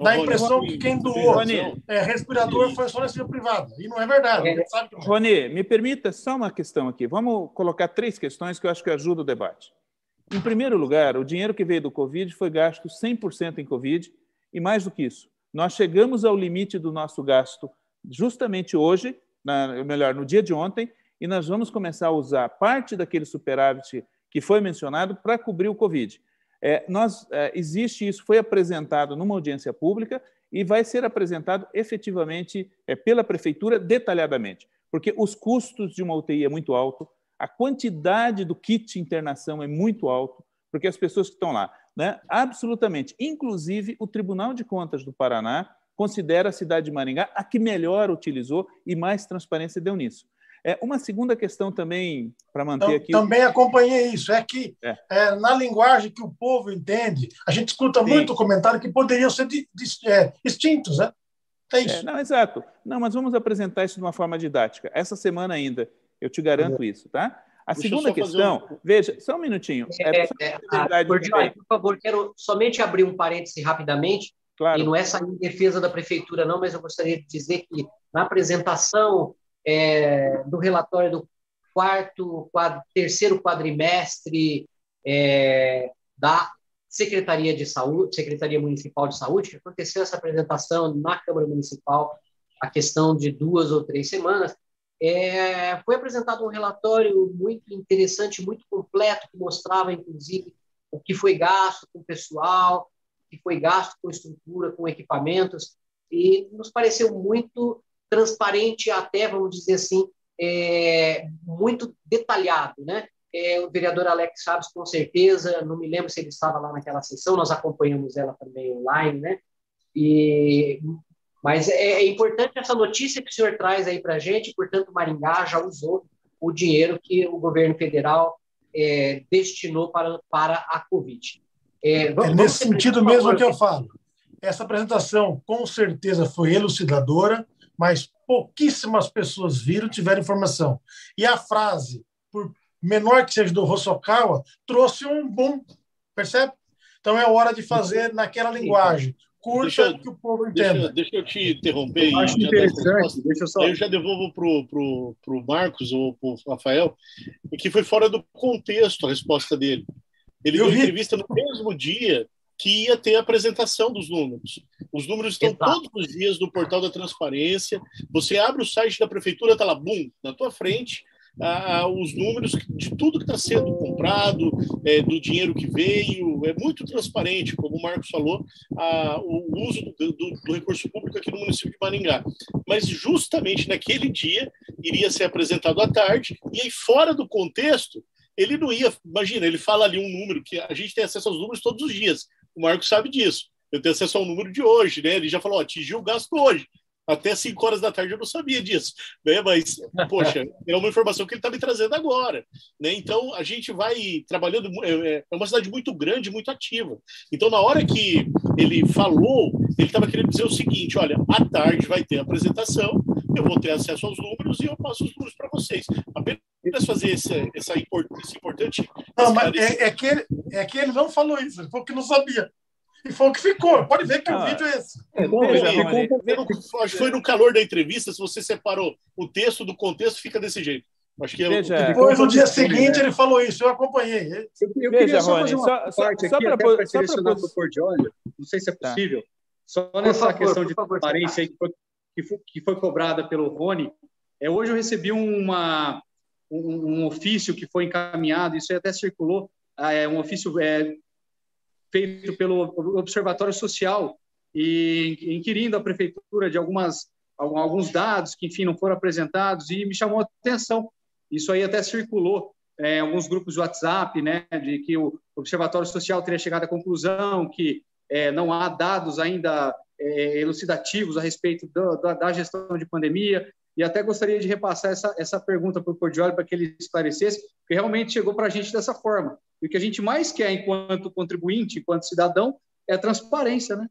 Dá a impressão que quem doou é, respirador foi só na iniciativa privada. E não é verdade. É. Rony, me permita só uma questão aqui. Vamos colocar três questões que eu acho que ajudam o debate. Em primeiro lugar, o dinheiro que veio do Covid foi gasto 100% em Covid. E mais do que isso, nós chegamos ao limite do nosso gasto justamente hoje, na, melhor, no dia de ontem, e nós vamos começar a usar parte daquele superávit que foi mencionado para cobrir o Covid. É, nós, é, existe isso, foi apresentado numa audiência pública e vai ser apresentado efetivamente é, pela prefeitura detalhadamente, porque os custos de uma UTI é muito alto, a quantidade do kit internação é muito alto, porque as pessoas que estão lá, né, absolutamente, inclusive o Tribunal de Contas do Paraná considera a cidade de Maringá a que melhor utilizou e mais transparência deu nisso. É, uma segunda questão também, para manter então, aqui. Também acompanhei isso. É que, é. É, na linguagem que o povo entende, a gente escuta Sim. muito comentário que poderiam ser de, de, é, extintos, né? É isso. É, não, exato. Não, mas vamos apresentar isso de uma forma didática. Essa semana ainda, eu te garanto isso, tá? A Deixa segunda questão, um... veja, só um minutinho. É, é, é ah, por, por favor, quero somente abrir um parêntese rapidamente. Claro. E não é sair em defesa da prefeitura, não, mas eu gostaria de dizer que na apresentação é, do relatório do quarto, quadro, terceiro quadrimestre é, da Secretaria de Saúde, Secretaria Municipal de Saúde, aconteceu essa apresentação na Câmara Municipal, a questão de duas ou três semanas, é, foi apresentado um relatório muito interessante, muito completo, que mostrava, inclusive, o que foi gasto com pessoal, o que foi gasto com estrutura, com equipamentos, e nos pareceu muito transparente, até, vamos dizer assim, é, muito detalhado, né? É, o vereador Alex Chaves, com certeza, não me lembro se ele estava lá naquela sessão, nós acompanhamos ela também online, né? E, mas é, é importante essa notícia que o senhor traz aí para a gente, portanto, Maringá já usou o dinheiro que o governo federal é, destinou para, para a Covid. É, vamos, é nesse sentido mesmo que eu falo. Essa apresentação, com certeza, foi elucidadora, mas pouquíssimas pessoas viram, tiveram informação. E a frase, por menor que seja do Hosokawa, trouxe um boom, percebe? Então é hora de fazer naquela linguagem curta deixa, que o povo entenda. Deixa, deixa eu te interromper. Eu acho interessante, deixa eu só... Eu já devolvo para o pro, pro Marcos ou para o Rafael, que foi fora do contexto a resposta dele. Ele eu deu vi. entrevista no mesmo dia que ia ter a apresentação dos números. Os números estão Exato. todos os dias no portal da transparência. Você abre o site da prefeitura, está lá, bum, na tua frente, os números de tudo que está sendo comprado, é, do dinheiro que veio. É muito transparente, como o Marcos falou, o uso do, do, do, recurso público aqui no município de Maringá. Mas justamente naquele dia iria ser apresentado à tarde, e aí, fora do contexto, ele não ia. Imagina, ele fala ali um número que a gente tem acesso aos números todos os dias. O Marcos sabe disso. Eu tenho acesso ao número de hoje, né? Ele já falou, ó, atingiu o gasto hoje. Até 5 horas da tarde eu não sabia disso, né? Mas, poxa, é uma informação que ele está me trazendo agora, né? Então, a gente vai trabalhando, é, é, uma cidade muito grande, muito ativa. Então, na hora que ele falou, ele estava querendo dizer o seguinte, olha, à tarde vai ter a apresentação, eu vou ter acesso aos números e eu passo os números para vocês. Apenas fazer esse, essa, esse importante... Não, mas é, é, que ele, é que ele não falou isso, ele falou que não sabia. E foi o que ficou. Pode ver que ah, o vídeo é esse. É, bom, veja, ficou, foi no calor da entrevista, se você separou o texto do contexto, fica desse jeito. Acho que é veja, Depois, no dia seguinte, ele falou isso, eu acompanhei. Eu, eu veja, queria só fazer uma só, parte só, aqui, só para selecionar para o Cordioli, não sei se é tá. possível, tá. só nessa favor, questão de transparência que foi, que, foi, que foi cobrada pelo Rony, é, hoje eu recebi uma, um, um ofício que foi encaminhado, isso até circulou, é, um ofício é, feito pelo Observatório Social e inquirindo a prefeitura de algumas alguns dados que enfim não foram apresentados e me chamou a atenção. Isso aí até circulou é, alguns grupos de WhatsApp, né, de que o Observatório Social teria chegado à conclusão que é, não há dados ainda é, elucidativos a respeito do, da, da, gestão de pandemia. E até gostaria de repassar essa, essa pergunta para o Cordioli para que ele esclarecesse, porque realmente chegou para a gente dessa forma. E o que a gente mais quer enquanto contribuinte, enquanto cidadão, é transparência, né?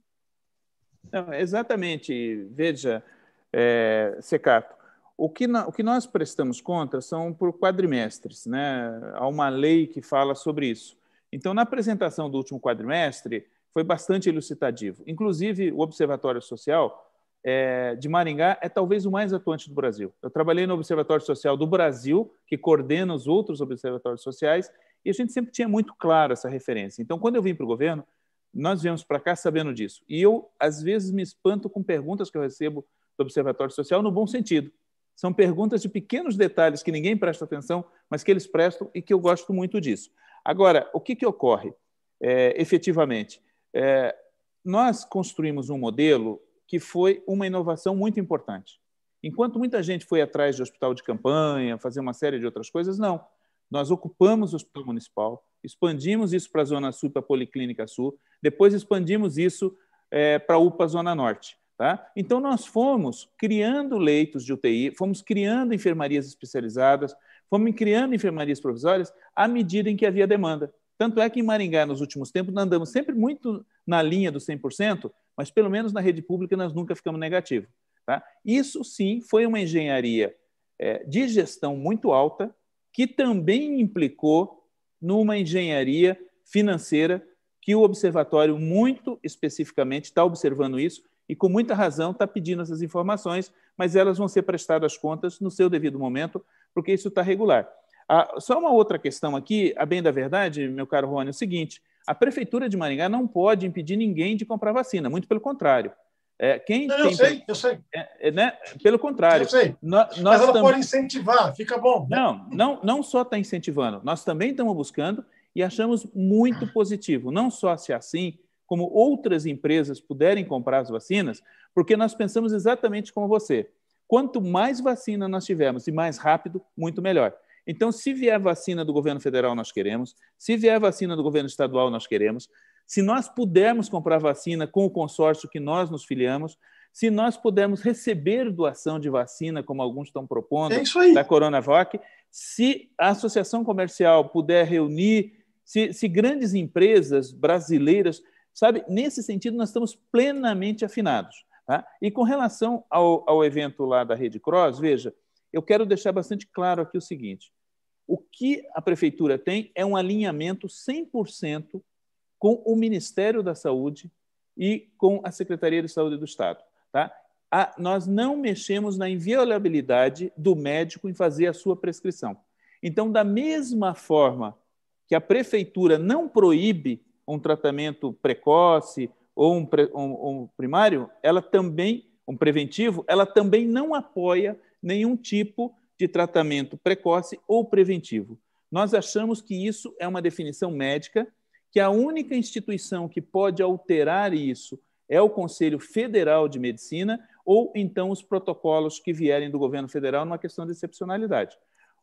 Não, exatamente. Veja, é, Secato, o que, o que nós prestamos conta são por quadrimestres, né? Há uma lei que fala sobre isso. Então, na apresentação do último quadrimestre, foi bastante elucidativo. Inclusive, o Observatório Social é, de Maringá é talvez o mais atuante do Brasil. Eu trabalhei no Observatório Social do Brasil, que coordena os outros observatórios sociais, e a gente sempre tinha muito claro essa referência. Então, quando eu vim para o governo, nós viemos para cá sabendo disso. E eu, às vezes, me espanto com perguntas que eu recebo do Observatório Social no bom sentido. São perguntas de pequenos detalhes que ninguém presta atenção, mas que eles prestam e que eu gosto muito disso. Agora, o que, que ocorre é, efetivamente? É, nós construímos um modelo que foi uma inovação muito importante. Enquanto muita gente foi atrás de hospital de campanha, fazer uma série de outras coisas, não. Nós ocupamos o Hospital Municipal, expandimos isso para a Zona Sul, para a Policlínica Sul, depois expandimos isso é, para a UPA Zona Norte. Tá? Então, nós fomos criando leitos de UTI, fomos criando enfermarias especializadas, fomos criando enfermarias provisórias à medida em que havia demanda. Tanto é que em Maringá, nos últimos tempos, nós andamos sempre muito na linha do 100%, mas pelo menos na rede pública nós nunca ficamos negativo. Tá? Isso sim foi uma engenharia é, de gestão muito alta, que também implicou numa engenharia financeira que o observatório, muito especificamente, está observando isso e, com muita razão, está pedindo essas informações, mas elas vão ser prestadas contas no seu devido momento, porque isso está regular. Ah, só uma outra questão aqui, a bem da verdade, meu caro Rony, é o seguinte: A prefeitura de Maringá não pode impedir ninguém de comprar vacina, muito pelo contrário. É, quem não, eu tem, sei, eu sei. É, é, né? Pelo contrário. Eu sei. Nós, Mas ela tam... pode incentivar, fica bom. Né? Não, não, não só está incentivando, nós também estamos buscando e achamos muito positivo, não só se assim, como outras empresas puderem comprar as vacinas, porque nós pensamos exatamente como você. Quanto mais vacina nós tivermos e mais rápido, muito melhor. Então, se vier vacina do governo federal, nós queremos. Se vier vacina do governo estadual, nós queremos. Se nós pudermos comprar vacina com o consórcio que nós nos filiamos, se nós pudermos receber doação de vacina, como alguns estão propondo, é da Coronavac, se a associação comercial puder reunir, se, se grandes empresas brasileiras, sabe, nesse sentido, nós estamos plenamente afinados. Tá? E com relação ao, ao evento lá da Rede Cross, veja, eu quero deixar bastante claro aqui o seguinte: o que a prefeitura tem é um alinhamento 100% com o Ministério da Saúde e com a Secretaria de Saúde do Estado. Tá? A, nós não mexemos na inviolabilidade do médico em fazer a sua prescrição. Então, da mesma forma que a prefeitura não proíbe um tratamento precoce ou um, um, um primário, ela também, um preventivo, ela também não apoia nenhum tipo de tratamento precoce ou preventivo. Nós achamos que isso é uma definição médica, que a única instituição que pode alterar isso é o Conselho Federal de Medicina ou então os protocolos que vierem do governo federal numa questão de excepcionalidade.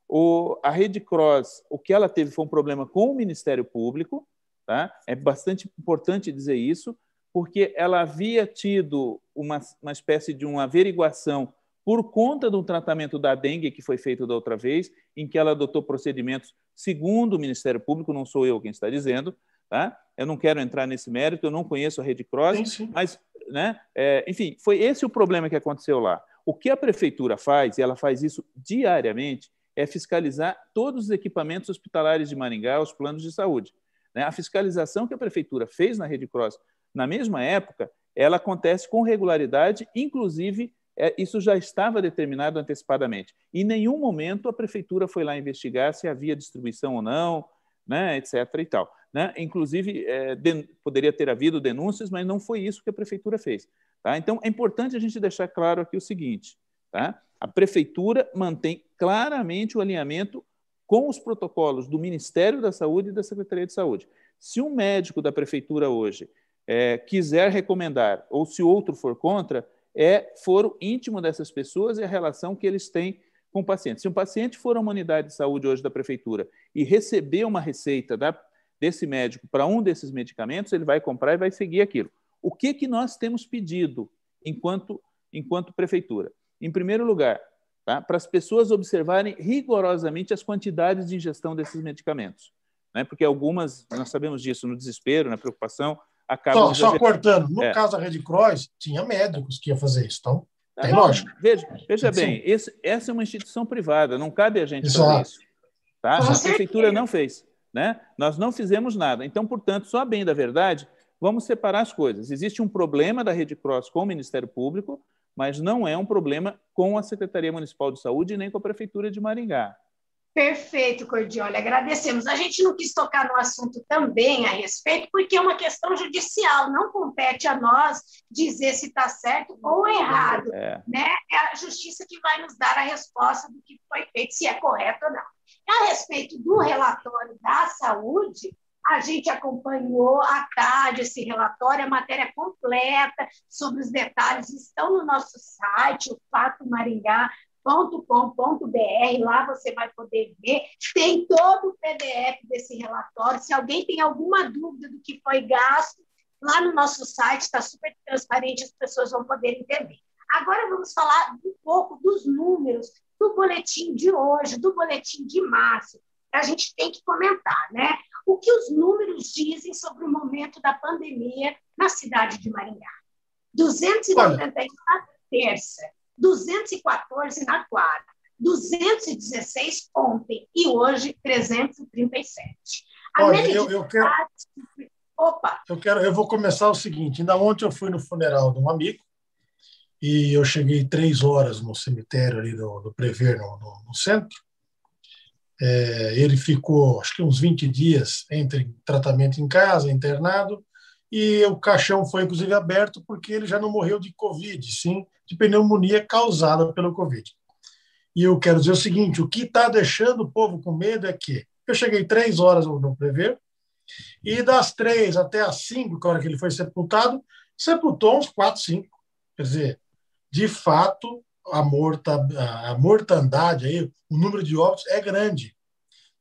O, a Rede Cross, o que ela teve foi um problema com o Ministério Público, tá? é bastante importante dizer isso, porque ela havia tido uma, uma espécie de uma averiguação por conta do tratamento da dengue que foi feito da outra vez, em que ela adotou procedimentos segundo o Ministério Público, não sou eu quem está dizendo, tá? Eu não quero entrar nesse mérito, eu não conheço a Rede Cross, sim, sim. mas, né, é, enfim, foi esse o problema que aconteceu lá. O que a prefeitura faz, e ela faz isso diariamente, é fiscalizar todos os equipamentos hospitalares de Maringá, os planos de saúde. Né? A fiscalização que a prefeitura fez na Rede Cross na mesma época, ela acontece com regularidade, inclusive é, isso já estava determinado antecipadamente. Em nenhum momento a prefeitura foi lá investigar se havia distribuição ou não, né, etc. e tal. Né? Inclusive, é, de, poderia ter havido denúncias, mas não foi isso que a prefeitura fez. Tá? Então, é importante a gente deixar claro aqui o seguinte: tá? a prefeitura mantém claramente o alinhamento com os protocolos do Ministério da Saúde e da Secretaria de Saúde. Se um médico da prefeitura hoje é, quiser recomendar, ou se outro for contra, é foro íntimo dessas pessoas e a relação que eles têm com o paciente. Se um paciente for a uma unidade de saúde hoje da prefeitura e receber uma receita da, desse médico para um desses medicamentos, ele vai comprar e vai seguir aquilo. O que, que nós temos pedido enquanto, enquanto prefeitura? Em primeiro lugar, tá, para as pessoas observarem rigorosamente as quantidades de ingestão desses medicamentos. Né? Porque algumas, nós sabemos disso, no desespero, na preocupação, acabam. Só, só cortando, no é. caso da Red Cross, tinha médicos que iam fazer isso, então. Tem não, lógico. Veja, veja bem, esse, essa é uma instituição privada, não cabe a gente Exato. fazer isso. Tá? A prefeitura não fez. Né? Nós não fizemos nada. Então, portanto, só bem da verdade, vamos separar as coisas. Existe um problema da Rede Cross com o Ministério Público, mas não é um problema com a Secretaria Municipal de Saúde nem com a Prefeitura de Maringá. Perfeito, Cordioli. Agradecemos. A gente não quis tocar no assunto também a respeito, porque é uma questão judicial, não compete a nós dizer se está certo ou errado. É. Né? é a justiça que vai nos dar a resposta do que foi feito, se é correto ou não. A respeito do relatório da saúde, a gente acompanhou à tarde esse relatório, a matéria completa sobre os detalhes estão no nosso site, o Fato Maringá com.br, lá você vai poder ver, tem todo o PDF desse relatório. Se alguém tem alguma dúvida do que foi gasto, lá no nosso site está super transparente, as pessoas vão poder entender. Agora vamos falar um pouco dos números do boletim de hoje, do boletim de março. A gente tem que comentar, né? O que os números dizem sobre o momento da pandemia na cidade de Maringá. 291 na terça, 214 na quarta, 216 ontem e hoje 337. A Olha, eu, eu quero... Opa! Eu, quero, eu vou começar o seguinte: ainda ontem eu fui no funeral de um amigo e eu cheguei três horas no cemitério ali do, do Prever, no, no, no centro. É, ele ficou, acho que uns 20 dias entre tratamento em casa, internado, e o caixão foi, inclusive, aberto porque ele já não morreu de Covid, sim de pneumonia causada pelo Covid. E eu quero dizer o seguinte: o que está deixando o povo com medo é que eu cheguei três horas no prever, e das três até as cinco, que é hora que ele foi sepultado, sepultou uns quatro, cinco. Quer dizer, de fato, a, morta, a mortandade, aí, o número de óbitos é grande.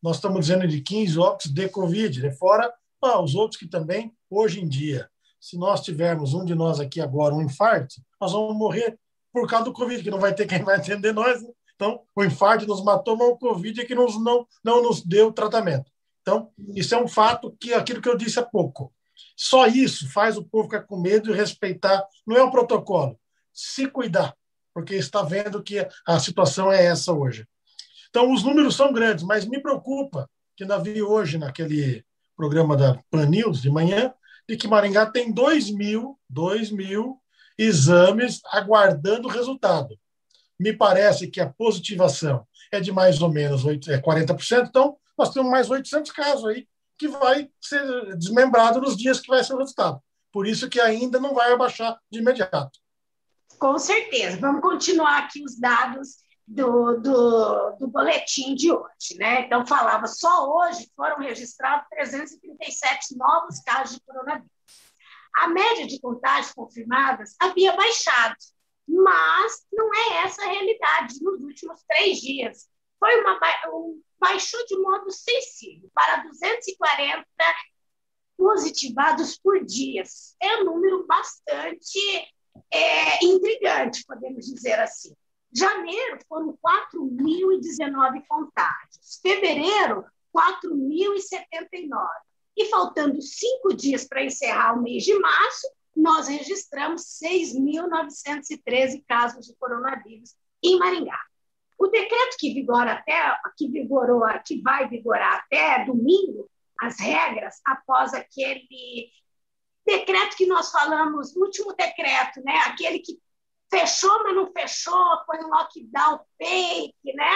Nós estamos dizendo de 15 óbitos de Covid, né? fora ah, os outros que também, hoje em dia, se nós tivermos um de nós aqui agora um infarto, nós vamos morrer por causa do Covid, que não vai ter quem vai atender nós. Né? Então, o infarto nos matou, mas o Covid é que nos, não, não nos deu tratamento. Então, isso é um fato que aquilo que eu disse há pouco. Só isso faz o povo ficar com medo e respeitar. Não é o protocolo. Se cuidar, porque está vendo que a situação é essa hoje. Então, os números são grandes, mas me preocupa que ainda vi hoje naquele programa da Pan News de manhã, de que Maringá tem 2 mil, 2 mil exames aguardando resultado me parece que a positivação é de mais ou menos 8, é 40%, então nós temos mais 800 casos aí que vai ser desmembrado nos dias que vai ser o resultado. Por isso que ainda não vai abaixar de imediato. Com certeza. Vamos continuar aqui os dados do, do, do boletim de hoje. Né? Então, falava, só hoje foram registrados 337 novos casos de coronavírus. A média de contágios confirmadas havia baixado mas não é essa a realidade nos últimos três dias. Foi uma um, baixou de modo sensível para 240 positivados por dia. É um número bastante é, intrigante, podemos dizer assim. Janeiro foram 4.019 contágios. Fevereiro, 4.079. E faltando cinco dias para encerrar o mês de março, nós registramos 6.913 casos de coronavírus em Maringá. O decreto que vigora até que vigorou, que vai vigorar até domingo, as regras após aquele decreto que nós falamos, último decreto, né? Aquele que fechou, mas não fechou, foi um lockdown fake, né?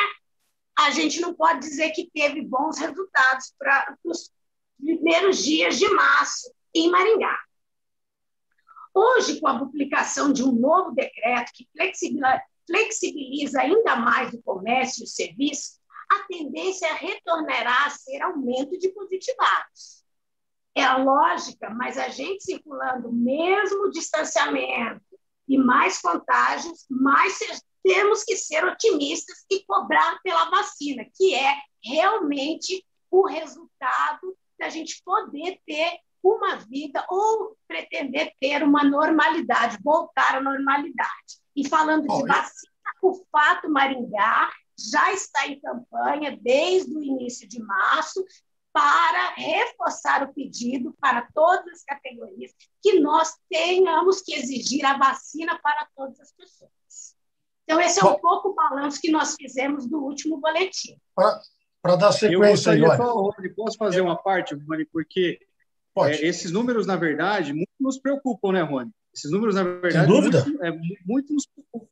A gente não pode dizer que teve bons resultados para os primeiros dias de março em Maringá. Hoje, com a publicação de um novo decreto que flexibiliza ainda mais o comércio e o serviço, a tendência retornará a ser aumento de positivados. É a lógica, mas a gente circulando mesmo distanciamento e mais contágios, mais temos que ser otimistas e cobrar pela vacina, que é realmente o resultado da gente poder ter uma vida ou pretender ter uma normalidade, voltar à normalidade. E falando de vacina, o Fato Maringá já está em campanha desde o início de março para reforçar o pedido para todas as categorias que nós tenhamos que exigir a vacina para todas as pessoas. Então, esse é um pouco o balanço que nós fizemos do último boletim. Para dar sequência, Eu gostaria, só, posso fazer uma parte, Rony, porque é, esses números, na verdade, muito nos preocupam, né, Rony? Esses números, na verdade, muito, é, muito nos preocupam,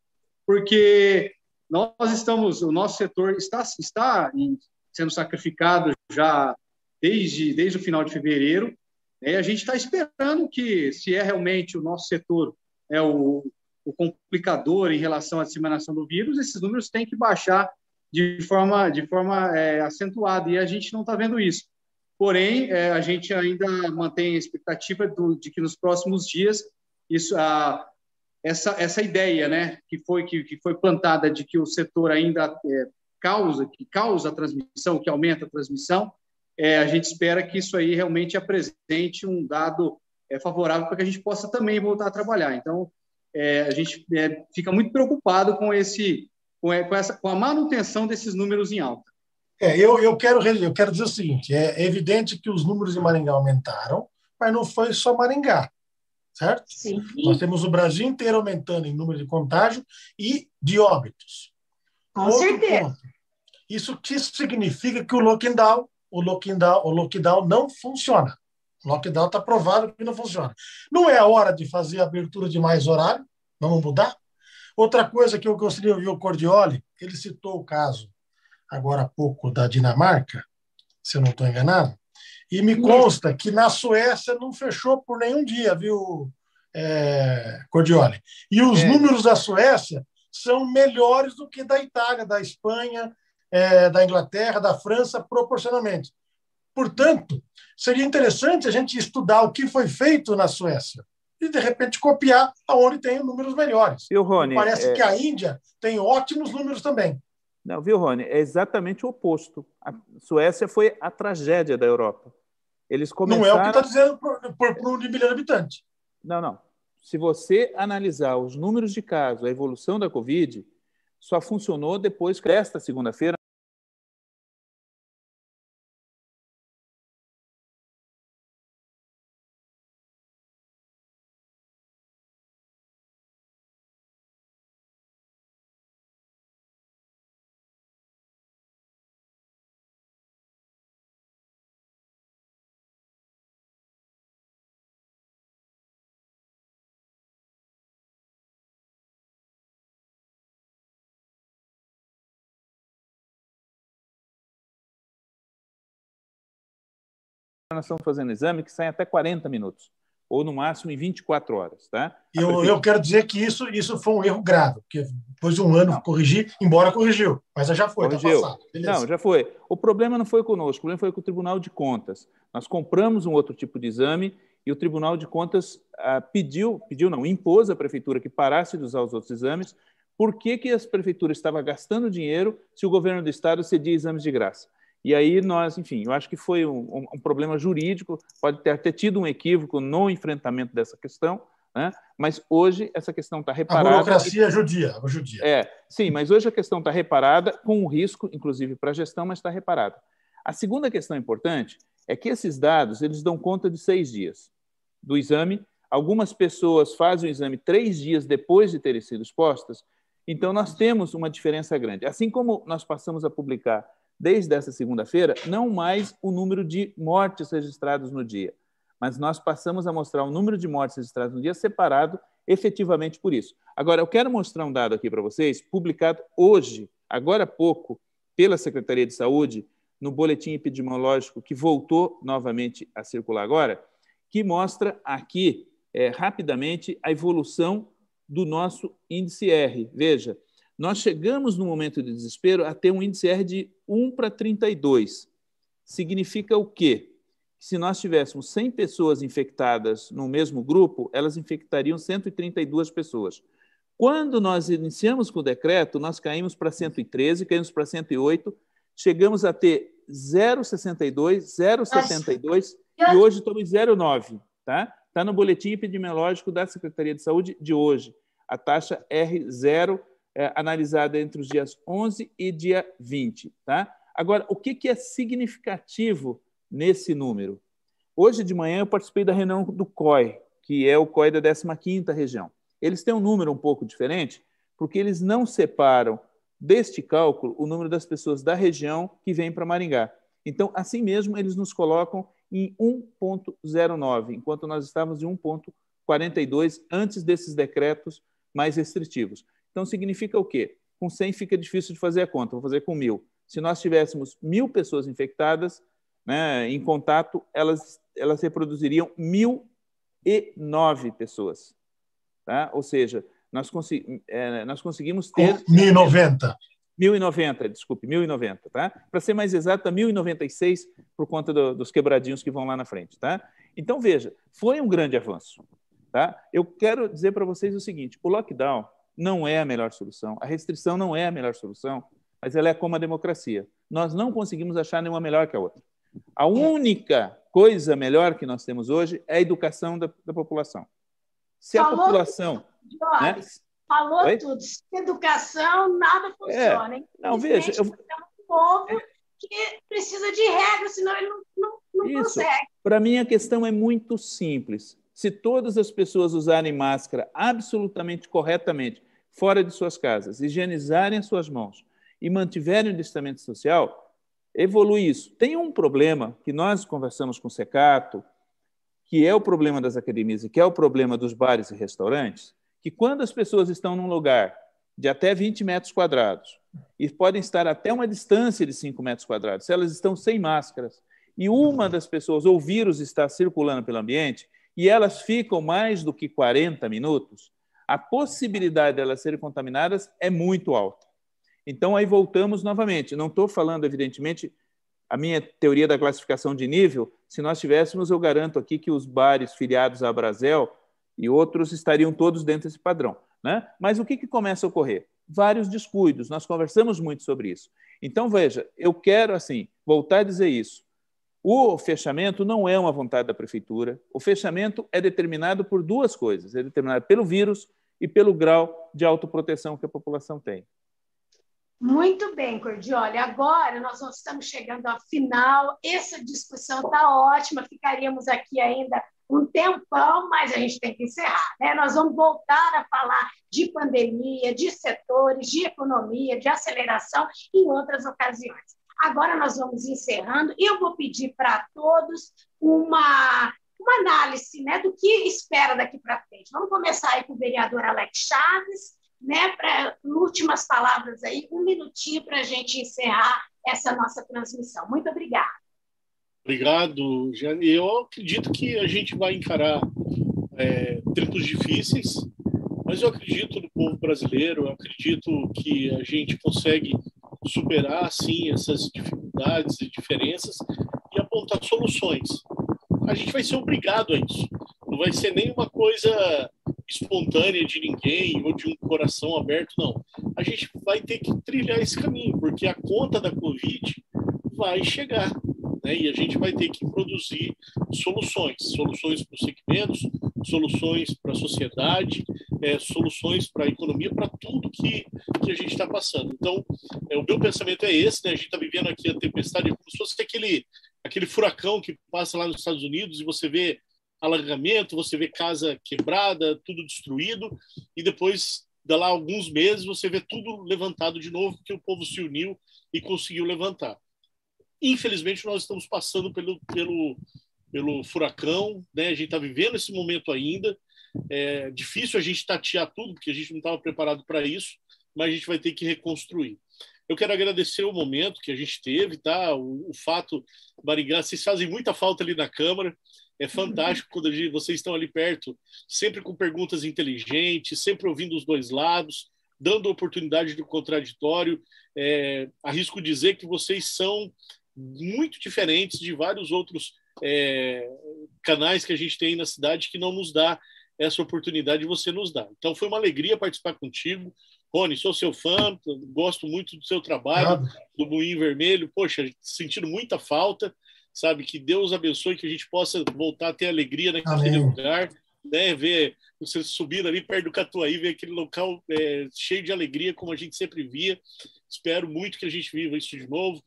porque nós estamos, o nosso setor está, está sendo sacrificado já desde, desde o final de fevereiro, né, e a gente está esperando que, se é realmente o nosso setor é o, o complicador em relação à disseminação do vírus, esses números têm que baixar de forma, de forma é, acentuada, e a gente não está vendo isso. Porém, é, a gente ainda mantém a expectativa do, de que nos próximos dias isso, a, essa, essa ideia, né, que foi que, que foi plantada de que o setor ainda é, causa que causa a transmissão, que aumenta a transmissão, é, a gente espera que isso aí realmente apresente um dado é, favorável para que a gente possa também voltar a trabalhar. Então, é, a gente é, fica muito preocupado com esse com, com essa com a manutenção desses números em alta. É, eu, eu, quero, eu quero dizer o seguinte: é evidente que os números de Maringá aumentaram, mas não foi só Maringá, certo? Sim. Nós temos o Brasil inteiro aumentando em número de contágio e de óbitos. Com Outro certeza. Ponto. Isso, isso significa que o lockdown, o lockdown, o lockdown não funciona. O lockdown está provado que não funciona. Não é a hora de fazer abertura de mais horário, vamos mudar? Outra coisa que eu gostaria de ouvir o Cordioli, ele citou o caso agora há pouco da Dinamarca, se eu não estou enganado, e me consta que na Suécia não fechou por nenhum dia, viu, é, Cordioli? E os é. números da Suécia são melhores do que da Itália, da Espanha, é, da Inglaterra, da França, proporcionalmente. Portanto, seria interessante a gente estudar o que foi feito na Suécia e, de repente, copiar aonde tem números melhores. Viu, Rony? Parece é... que a Índia tem ótimos números também. Não, viu, Rony? É exatamente o oposto. A Suécia foi a tragédia da Europa. Eles começaram... Não é o que está dizendo por, um milhão de habitantes. Não, não. Se você analisar os números de casos, a evolução da Covid, só funcionou depois que esta segunda-feira nós estamos fazendo exame que sai até 40 minutos, ou no máximo em 24 horas. Tá? Eu, prefeitura... eu quero dizer que isso, isso foi um erro grave, porque depois de um ano não. corrigir, embora corrigiu, mas já foi, está passado. Beleza. Não, já foi. O problema não foi conosco, o problema foi com o Tribunal de Contas. Nós compramos um outro tipo de exame e o Tribunal de Contas ah, pediu, pediu não, impôs à prefeitura que parasse de usar os outros exames. Por que, que as prefeituras estavam gastando dinheiro se o governo do estado cedia exames de graça? E aí nós, enfim, eu acho que foi um, um problema jurídico, pode ter, ter, tido um equívoco no enfrentamento dessa questão, né? mas hoje essa questão está reparada. A burocracia e, judia, judia. É, sim, mas hoje a questão está reparada, com um risco, inclusive, para a gestão, mas está reparada. A segunda questão importante é que esses dados eles dão conta de seis dias do exame. Algumas pessoas fazem o exame três dias depois de terem sido expostas, então nós temos uma diferença grande. Assim como nós passamos a publicar desde essa segunda-feira, não mais o número de mortes registradas no dia, mas nós passamos a mostrar o número de mortes registradas no dia separado efetivamente por isso. Agora, eu quero mostrar um dado aqui para vocês, publicado hoje, agora há pouco, pela Secretaria de Saúde, no boletim epidemiológico que voltou novamente a circular agora, que mostra aqui é, rapidamente a evolução do nosso índice R. Veja, nós chegamos no momento de desespero a ter um índice R de 1 para 32. Significa o quê? Se nós tivéssemos 100 pessoas infectadas no mesmo grupo, elas infectariam 132 pessoas. Quando nós iniciamos com o decreto, nós caímos para 113, caímos para 108, chegamos a ter 0,62, 0,72 e hoje estamos em 0,9. Tá? Está no boletim epidemiológico da Secretaria de Saúde de hoje. A taxa R0 é, analisada entre os dias 11 e dia 20. Tá? Agora, o que, que é significativo nesse número? Hoje de manhã eu participei da reunião do COI, que é o COI da 15ª região. Eles têm um número um pouco diferente, porque eles não separam deste cálculo o número das pessoas da região que vêm para Maringá. Então, assim mesmo, eles nos colocam em 1,09, enquanto nós estávamos em 1,42 antes desses decretos mais restritivos. Então, significa o quê? Com 100 fica difícil de fazer a conta, vou fazer com mil. Se nós tivéssemos mil pessoas infectadas né, em contato, elas, elas reproduziriam mil e nove pessoas. Tá? Ou seja, nós, é, nós conseguimos ter. 1090. 1090, desculpe, 1090, tá? Para ser mais exata, 1096 por conta do, dos quebradinhos que vão lá na frente, tá? Então veja, foi um grande avanço, tá? Eu quero dizer para vocês o seguinte: o lockdown não é a melhor solução. A restrição não é a melhor solução, mas ela é como a democracia. Nós não conseguimos achar nenhuma melhor que a outra. A única coisa melhor que nós temos hoje é a educação da, da população. Se Falou a população. né? Falou Oi? tudo. Sem educação, nada funciona. É. Não, veja. Eu... É um povo que precisa de regras, senão ele não, não, não Isso. consegue. Para mim, a questão é muito simples. Se todas as pessoas usarem máscara absolutamente corretamente, fora de suas casas, higienizarem as suas mãos e mantiverem o distanciamento social, evolui isso. Tem um problema que nós conversamos com o Secato, que é o problema das academias e que é o problema dos bares e restaurantes, que quando as pessoas estão num lugar de até 20 metros quadrados e podem estar até uma distância de 5 metros quadrados, se elas estão sem máscaras, e uma das pessoas, ou vírus está circulando pelo ambiente, e elas ficam mais do que 40 minutos, a possibilidade de elas serem contaminadas é muito alta. Então, aí voltamos novamente. Não estou falando, evidentemente, a minha teoria da classificação de nível. Se nós tivéssemos, eu garanto aqui que os bares filiados à Brasel e outros estariam todos dentro desse padrão. Né? Mas o que, que começa a ocorrer? Vários descuidos. Nós conversamos muito sobre isso. Então, veja, eu quero, assim, voltar a dizer isso. O fechamento não é uma vontade da prefeitura. O fechamento é determinado por duas coisas: é determinado pelo vírus e pelo grau de autoproteção que a população tem. Muito bem, Cordioli. Agora nós estamos chegando ao final. Essa discussão está ótima. Ficaríamos aqui ainda um tempão, mas a gente tem que encerrar. Né? Nós vamos voltar a falar de pandemia, de setores, de economia, de aceleração em outras ocasiões. Agora nós vamos encerrando eu vou pedir para todos uma, uma análise né, do que espera daqui para frente. Vamos começar aí com o vereador Alex Chaves, né, para últimas palavras aí, um minutinho para a gente encerrar essa nossa transmissão. Muito obrigada. Obrigado, Jane. Eu acredito que a gente vai encarar é, tempos difíceis, mas eu acredito no povo brasileiro, eu acredito que a gente consegue superar, sim, essas dificuldades e diferenças e apontar soluções. A gente vai ser obrigado a isso. Não vai ser nenhuma coisa espontânea de ninguém ou de um coração aberto, não. A gente vai ter que trilhar esse caminho, porque a conta da Covid vai chegar. Né? E a gente vai ter que produzir soluções, soluções para os segmentos, soluções para a sociedade, é, soluções para a economia, para tudo que, que a gente está passando. Então, é, o meu pensamento é esse, né? a gente está vivendo aqui a tempestade como se fosse aquele, aquele furacão que passa lá nos Estados Unidos e você vê alagamento, você vê casa quebrada, tudo destruído, e depois, da lá alguns meses, você vê tudo levantado de novo, porque o povo se uniu e conseguiu levantar. Infelizmente, nós estamos passando pelo, pelo, pelo furacão, né? a gente está vivendo esse momento ainda. É difícil a gente tatear tudo, porque a gente não estava preparado para isso, mas a gente vai ter que reconstruir. Eu quero agradecer o momento que a gente teve, tá? O, o fato, Maringá, vocês fazem muita falta ali na Câmara. É fantástico quando gente, vocês estão ali perto, sempre com perguntas inteligentes, sempre ouvindo os dois lados, dando oportunidade do contraditório. É, arrisco dizer que vocês são muito diferentes de vários outros é, canais que a gente tem na cidade que não nos dá essa oportunidade você nos dá. Então foi uma alegria participar contigo. Rony, sou seu fã, gosto muito do seu trabalho, do Moinho Vermelho. Poxa, sentindo muita falta, sabe? Que Deus abençoe, que a gente possa voltar a ter alegria naquele Amém. lugar, né? Ver você subir ali perto do Catuaí, ver aquele local é, cheio de alegria, como a gente sempre via. Espero muito que a gente viva isso de novo.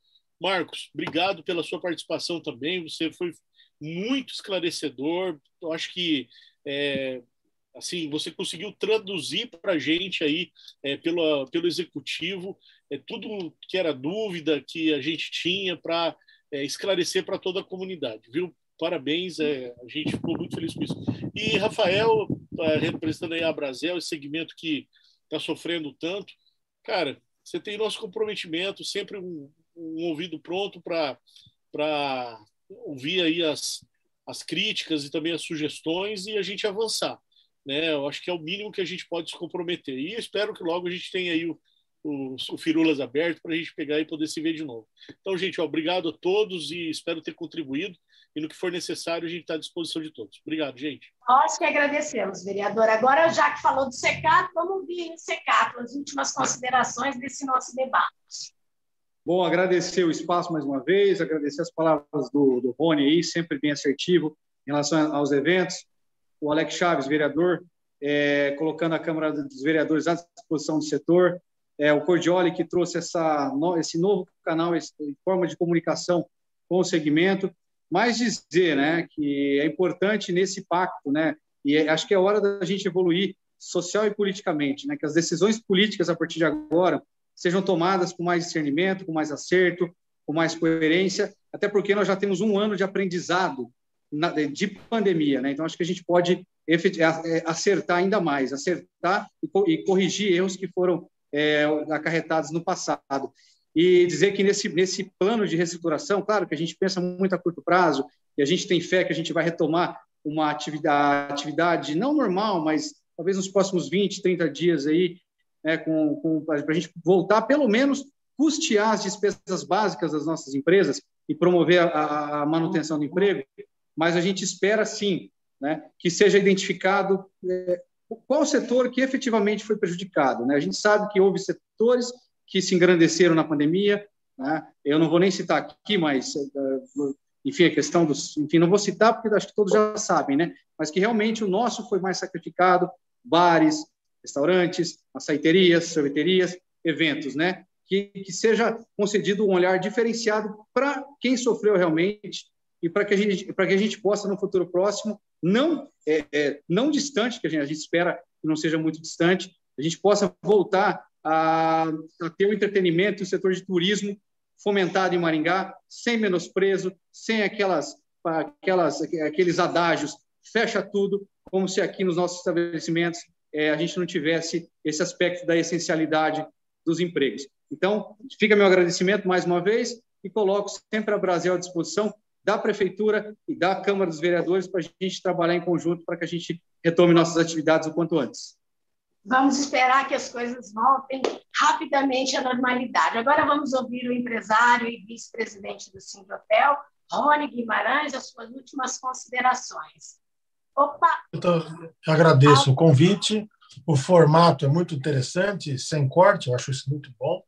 Marcos, obrigado pela sua participação também. Você foi muito esclarecedor. Eu acho que é, assim você conseguiu traduzir para a gente aí é, pelo, executivo é, tudo que era dúvida que a gente tinha para é, esclarecer para toda a comunidade, viu? Parabéns, é, a gente ficou muito feliz com isso. E Rafael, tá representando aí a Brasel, esse segmento que está sofrendo tanto, cara, você tem nosso comprometimento, sempre um, um ouvido pronto para ouvir aí as, as críticas e também as sugestões e a gente avançar. Né? Eu acho que é o mínimo que a gente pode se comprometer. E espero que logo a gente tenha aí o, o, o Firulas aberto para a gente pegar e poder se ver de novo. Então, gente, obrigado a todos e espero ter contribuído. E no que for necessário, a gente está à disposição de todos. Obrigado, gente. Nós que agradecemos, vereador. Agora, já que falou do SECAT, vamos ouvir o SECAT, as últimas considerações desse nosso debate. Bom, agradecer o espaço mais uma vez, agradecer as palavras do, do Rony aí, sempre bem assertivo em relação aos eventos. O Alex Chaves, vereador, é, colocando a Câmara dos Vereadores à disposição do setor. É, o Cordioli, que trouxe essa, esse novo canal, essa forma de comunicação com o segmento. Mas dizer né, que é importante nesse pacto, né, e é, acho que é hora da gente evoluir social e politicamente, né, que as decisões políticas a partir de agora sejam tomadas com mais discernimento, com mais acerto, com mais coerência, até porque nós já temos um ano de aprendizado de pandemia, né? Então acho que a gente pode é, acertar ainda mais, acertar e corrigir erros que foram é, acarretadas no passado. E dizer que nesse, nesse plano de reestruturação, claro que a gente pensa muito a curto prazo, e a gente tem fé que a gente vai retomar uma atividade, atividade não normal, mas talvez nos próximos 20, 30 dias aí, né, para a gente voltar, pelo menos, custear as despesas básicas das nossas empresas e promover a, a manutenção do emprego, mas a gente espera, sim, né, que seja identificado é, qual setor que efetivamente foi prejudicado. Né? A gente sabe que houve setores que se engrandeceram na pandemia, né? eu não vou nem citar aqui, mas, é, enfim, a questão dos... Enfim, não vou citar porque acho que todos já sabem, né? mas que realmente o nosso foi mais sacrificado, bares, restaurantes, açaiterias, sorveterias, eventos, né? Que, que seja concedido um olhar diferenciado para quem sofreu realmente e para que a gente que a gente possa no futuro próximo não é, é, não distante que a gente, a gente espera que não seja muito distante a gente possa voltar a, a ter o entretenimento e o setor de turismo fomentado em Maringá sem menosprezo sem aquelas aquelas aqueles adágios fecha tudo como se aqui nos nossos estabelecimentos é, a gente não tivesse esse aspecto da essencialidade dos empregos. Então, fica meu agradecimento mais uma vez e coloco sempre a Brasil à disposição da Prefeitura e da Câmara dos Vereadores para a gente trabalhar em conjunto para que a gente retome nossas atividades o quanto antes. Vamos esperar que as coisas voltem rapidamente à normalidade. Agora vamos ouvir o empresário e vice-presidente do Hotel, Rony Guimarães, as suas últimas considerações. Opa! Então, eu agradeço o convite. O formato é muito interessante, sem corte, eu acho isso muito bom.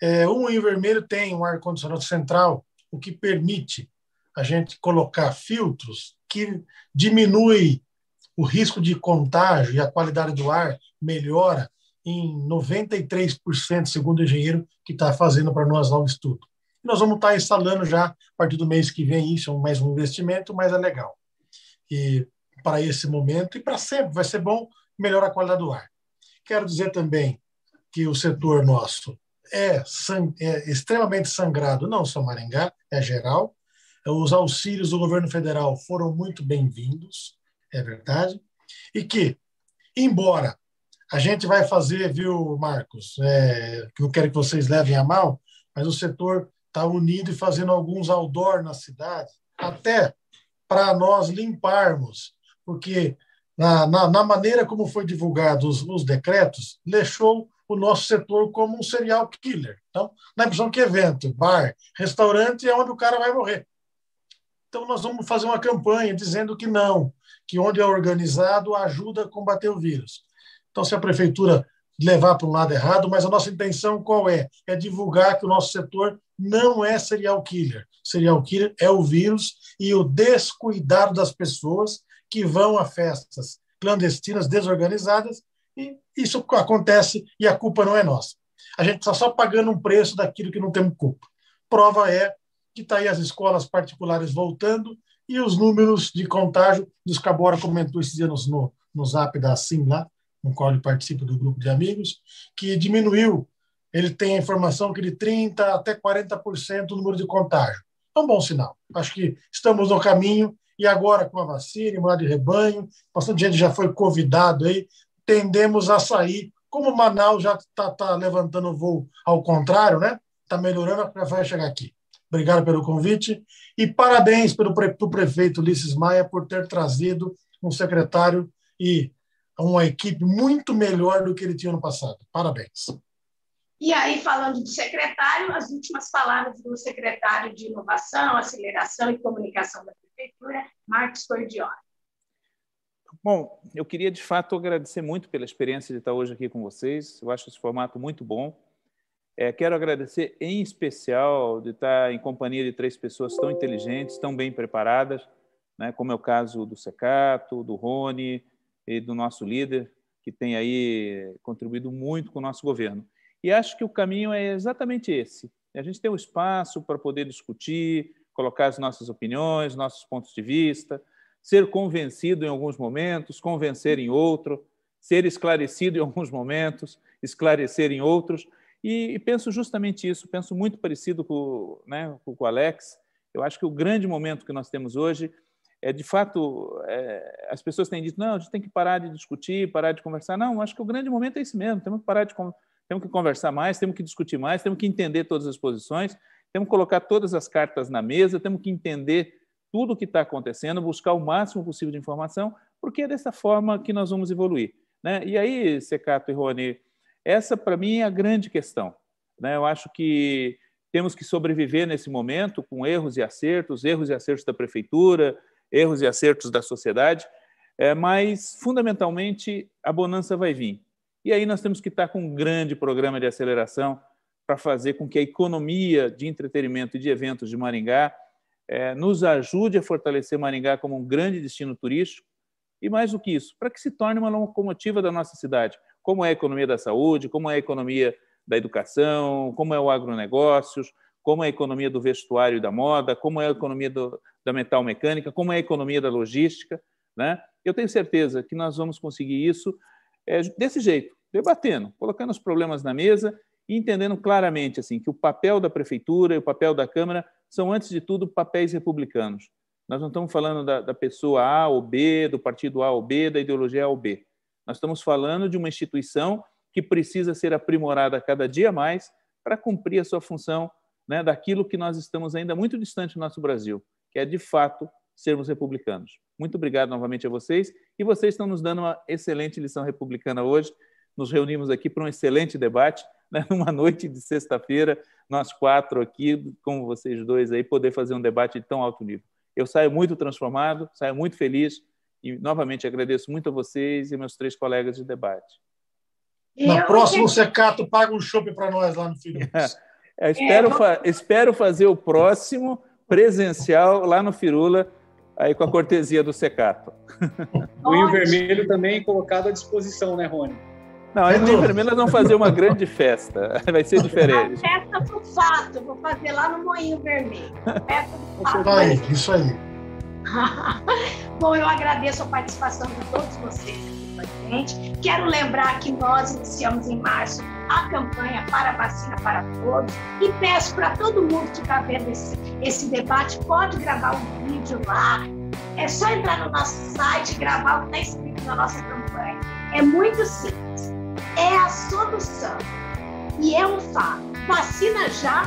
É, o em vermelho tem um ar-condicionado central, o que permite a gente colocar filtros que diminui o risco de contágio e a qualidade do ar melhora em 93%, segundo o engenheiro que está fazendo para nós lá o estudo. Nós vamos estar tá instalando já a partir do mês que vem isso, é mais um investimento, mas é legal. E para esse momento e para sempre. Vai ser bom melhorar a qualidade do ar. Quero dizer também que o setor nosso é, é extremamente sangrado, não só Maringá, é geral. Os auxílios do governo federal foram muito bem-vindos, é verdade. E que, embora a gente vai fazer, viu, Marcos, é, que não quero que vocês levem a mal, mas o setor está unido e fazendo alguns outdoor na cidade, até para nós limparmos porque na, na, na maneira como foi divulgados os, os, decretos, deixou o nosso setor como um serial killer. Então, na impressão que evento, bar, restaurante é onde o cara vai morrer. Então, nós vamos fazer uma campanha dizendo que não, que onde é organizado ajuda a combater o vírus. Então, se a prefeitura levar para um lado errado, mas a nossa intenção qual é? É divulgar que o nosso setor não é serial killer. Serial killer é o vírus e o descuidado das pessoas que vão a festas clandestinas, desorganizadas, e isso acontece e a culpa não é nossa. A gente está só pagando um preço daquilo que não temos culpa. Prova é que está aí as escolas particulares voltando e os números de contágio, o Cabora comentou esses dias no, no zap da SIM lá, no qual ele participa do grupo de amigos, que diminuiu, ele tem a informação que de 30% até 40% o número de contágio. É um bom sinal. Acho que estamos no caminho e agora com a vacina, imunidade de rebanho, bastante gente já foi convidado aí, tendemos a sair, como Manaus já está tá levantando o voo ao contrário, né? Está melhorando, vai chegar aqui. Obrigado pelo convite e parabéns pelo pre, prefeito Ulisses Maia por ter trazido um secretário e uma equipe muito melhor do que ele tinha no passado. Parabéns. E aí, falando de secretário, as últimas palavras do secretário de Inovação, Aceleração e Comunicação da Prefeitura, Marcos Cordione. Bom, eu queria de fato agradecer muito pela experiência de estar hoje aqui com vocês. Eu acho esse formato muito bom. É, quero agradecer em especial de estar em companhia de três pessoas tão inteligentes, tão bem preparadas, né, como é o caso do Secato, do Rony e do nosso líder, que tem aí contribuído muito com o nosso governo. E acho que o caminho é exatamente esse. A gente tem um espaço para poder discutir, colocar as nossas opiniões, nossos pontos de vista, ser convencido em alguns momentos, convencer em outro, ser esclarecido em alguns momentos, esclarecer em outros. E, penso justamente isso, penso muito parecido com, né, com o Alex. Eu acho que o grande momento que nós temos hoje é, de fato, é, as pessoas têm dito, não, a gente tem que parar de discutir, parar de conversar. Não, acho que o grande momento é esse mesmo, temos que parar de, Temos que conversar mais, temos que discutir mais, temos que entender todas as posições, temos que colocar todas as cartas na mesa, temos que entender tudo o que está acontecendo, buscar o máximo possível de informação, porque é dessa forma que nós vamos evoluir. Né? E aí, Secato e Rony, essa para mim é a grande questão. Né? Eu acho que temos que sobreviver nesse momento com erros e acertos, erros e acertos da prefeitura, erros e acertos da sociedade, é, mas fundamentalmente a bonança vai vir. E aí nós temos que estar com um grande programa de aceleração para fazer com que a economia de entretenimento e de eventos de Maringá é, nos ajude a fortalecer Maringá como um grande destino turístico e mais do que isso, para que se torne uma locomotiva da nossa cidade, como é a economia da saúde, como é a economia da educação, como é o agronegócios, como é a economia do vestuário e da moda, como é a economia do, da metal mecânica, como é a economia da logística. Né? Eu tenho certeza que nós vamos conseguir isso é, desse jeito, debatendo, colocando os problemas na mesa e entendendo claramente assim que o papel da prefeitura e o papel da Câmara são, antes de tudo, papéis republicanos. Nós não estamos falando da, da pessoa A ou B, do partido A ou B, da ideologia A ou B. Nós estamos falando de uma instituição que precisa ser aprimorada cada dia mais para cumprir a sua função né, daquilo que nós estamos ainda muito distante do nosso Brasil, que é, de fato, sermos republicanos. Muito obrigado novamente a vocês e vocês estão nos dando uma excelente lição republicana hoje. Nos reunimos aqui para um excelente debate, né, numa noite de sexta-feira, nós quatro aqui, como vocês dois aí, poder fazer um debate de tão alto nível. Eu saio muito transformado, saio muito feliz e, novamente, agradeço muito a vocês e meus três colegas de debate. Na próxima, o Secato paga um chopp para nós lá no Firulas. É, espero, fa espero fazer o próximo presencial lá no Firula, aí com a cortesia do Secato. O Vinho Vermelho também colocado à disposição, né, Rony? Não, aí no Vinho Vermelho nós vamos fazer uma grande festa. Vai ser diferente. A festa do fato, vou fazer lá no Moinho Vermelho. Festa do fato. Isso aí, isso aí. Bom, eu agradeço a participação de todos vocês aqui com a gente. Quero lembrar que nós iniciamos em março a campanha para a vacina para todos e peço para todo mundo que está vendo esse, esse debate, pode gravar um vídeo lá. É só entrar no nosso site e gravar o que está escrito na nossa campanha. É muito simples. É a solução. E é um fato. Vacina já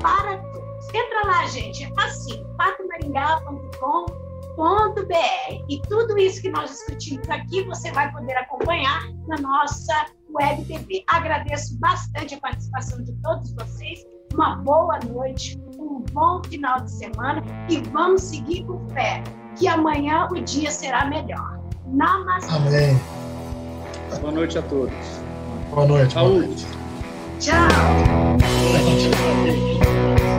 para todos. Entra lá, gente. É facinho. patomaringá.com www.webtv.br. E tudo isso que nós discutimos aqui você vai poder acompanhar na nossa Web TV. Agradeço bastante a participação de todos vocês. Uma boa noite, um bom final de semana e vamos seguir com fé, que amanhã o dia será melhor. Namastê. Amém. Boa noite a todos. Boa noite. Saúde. Tchau.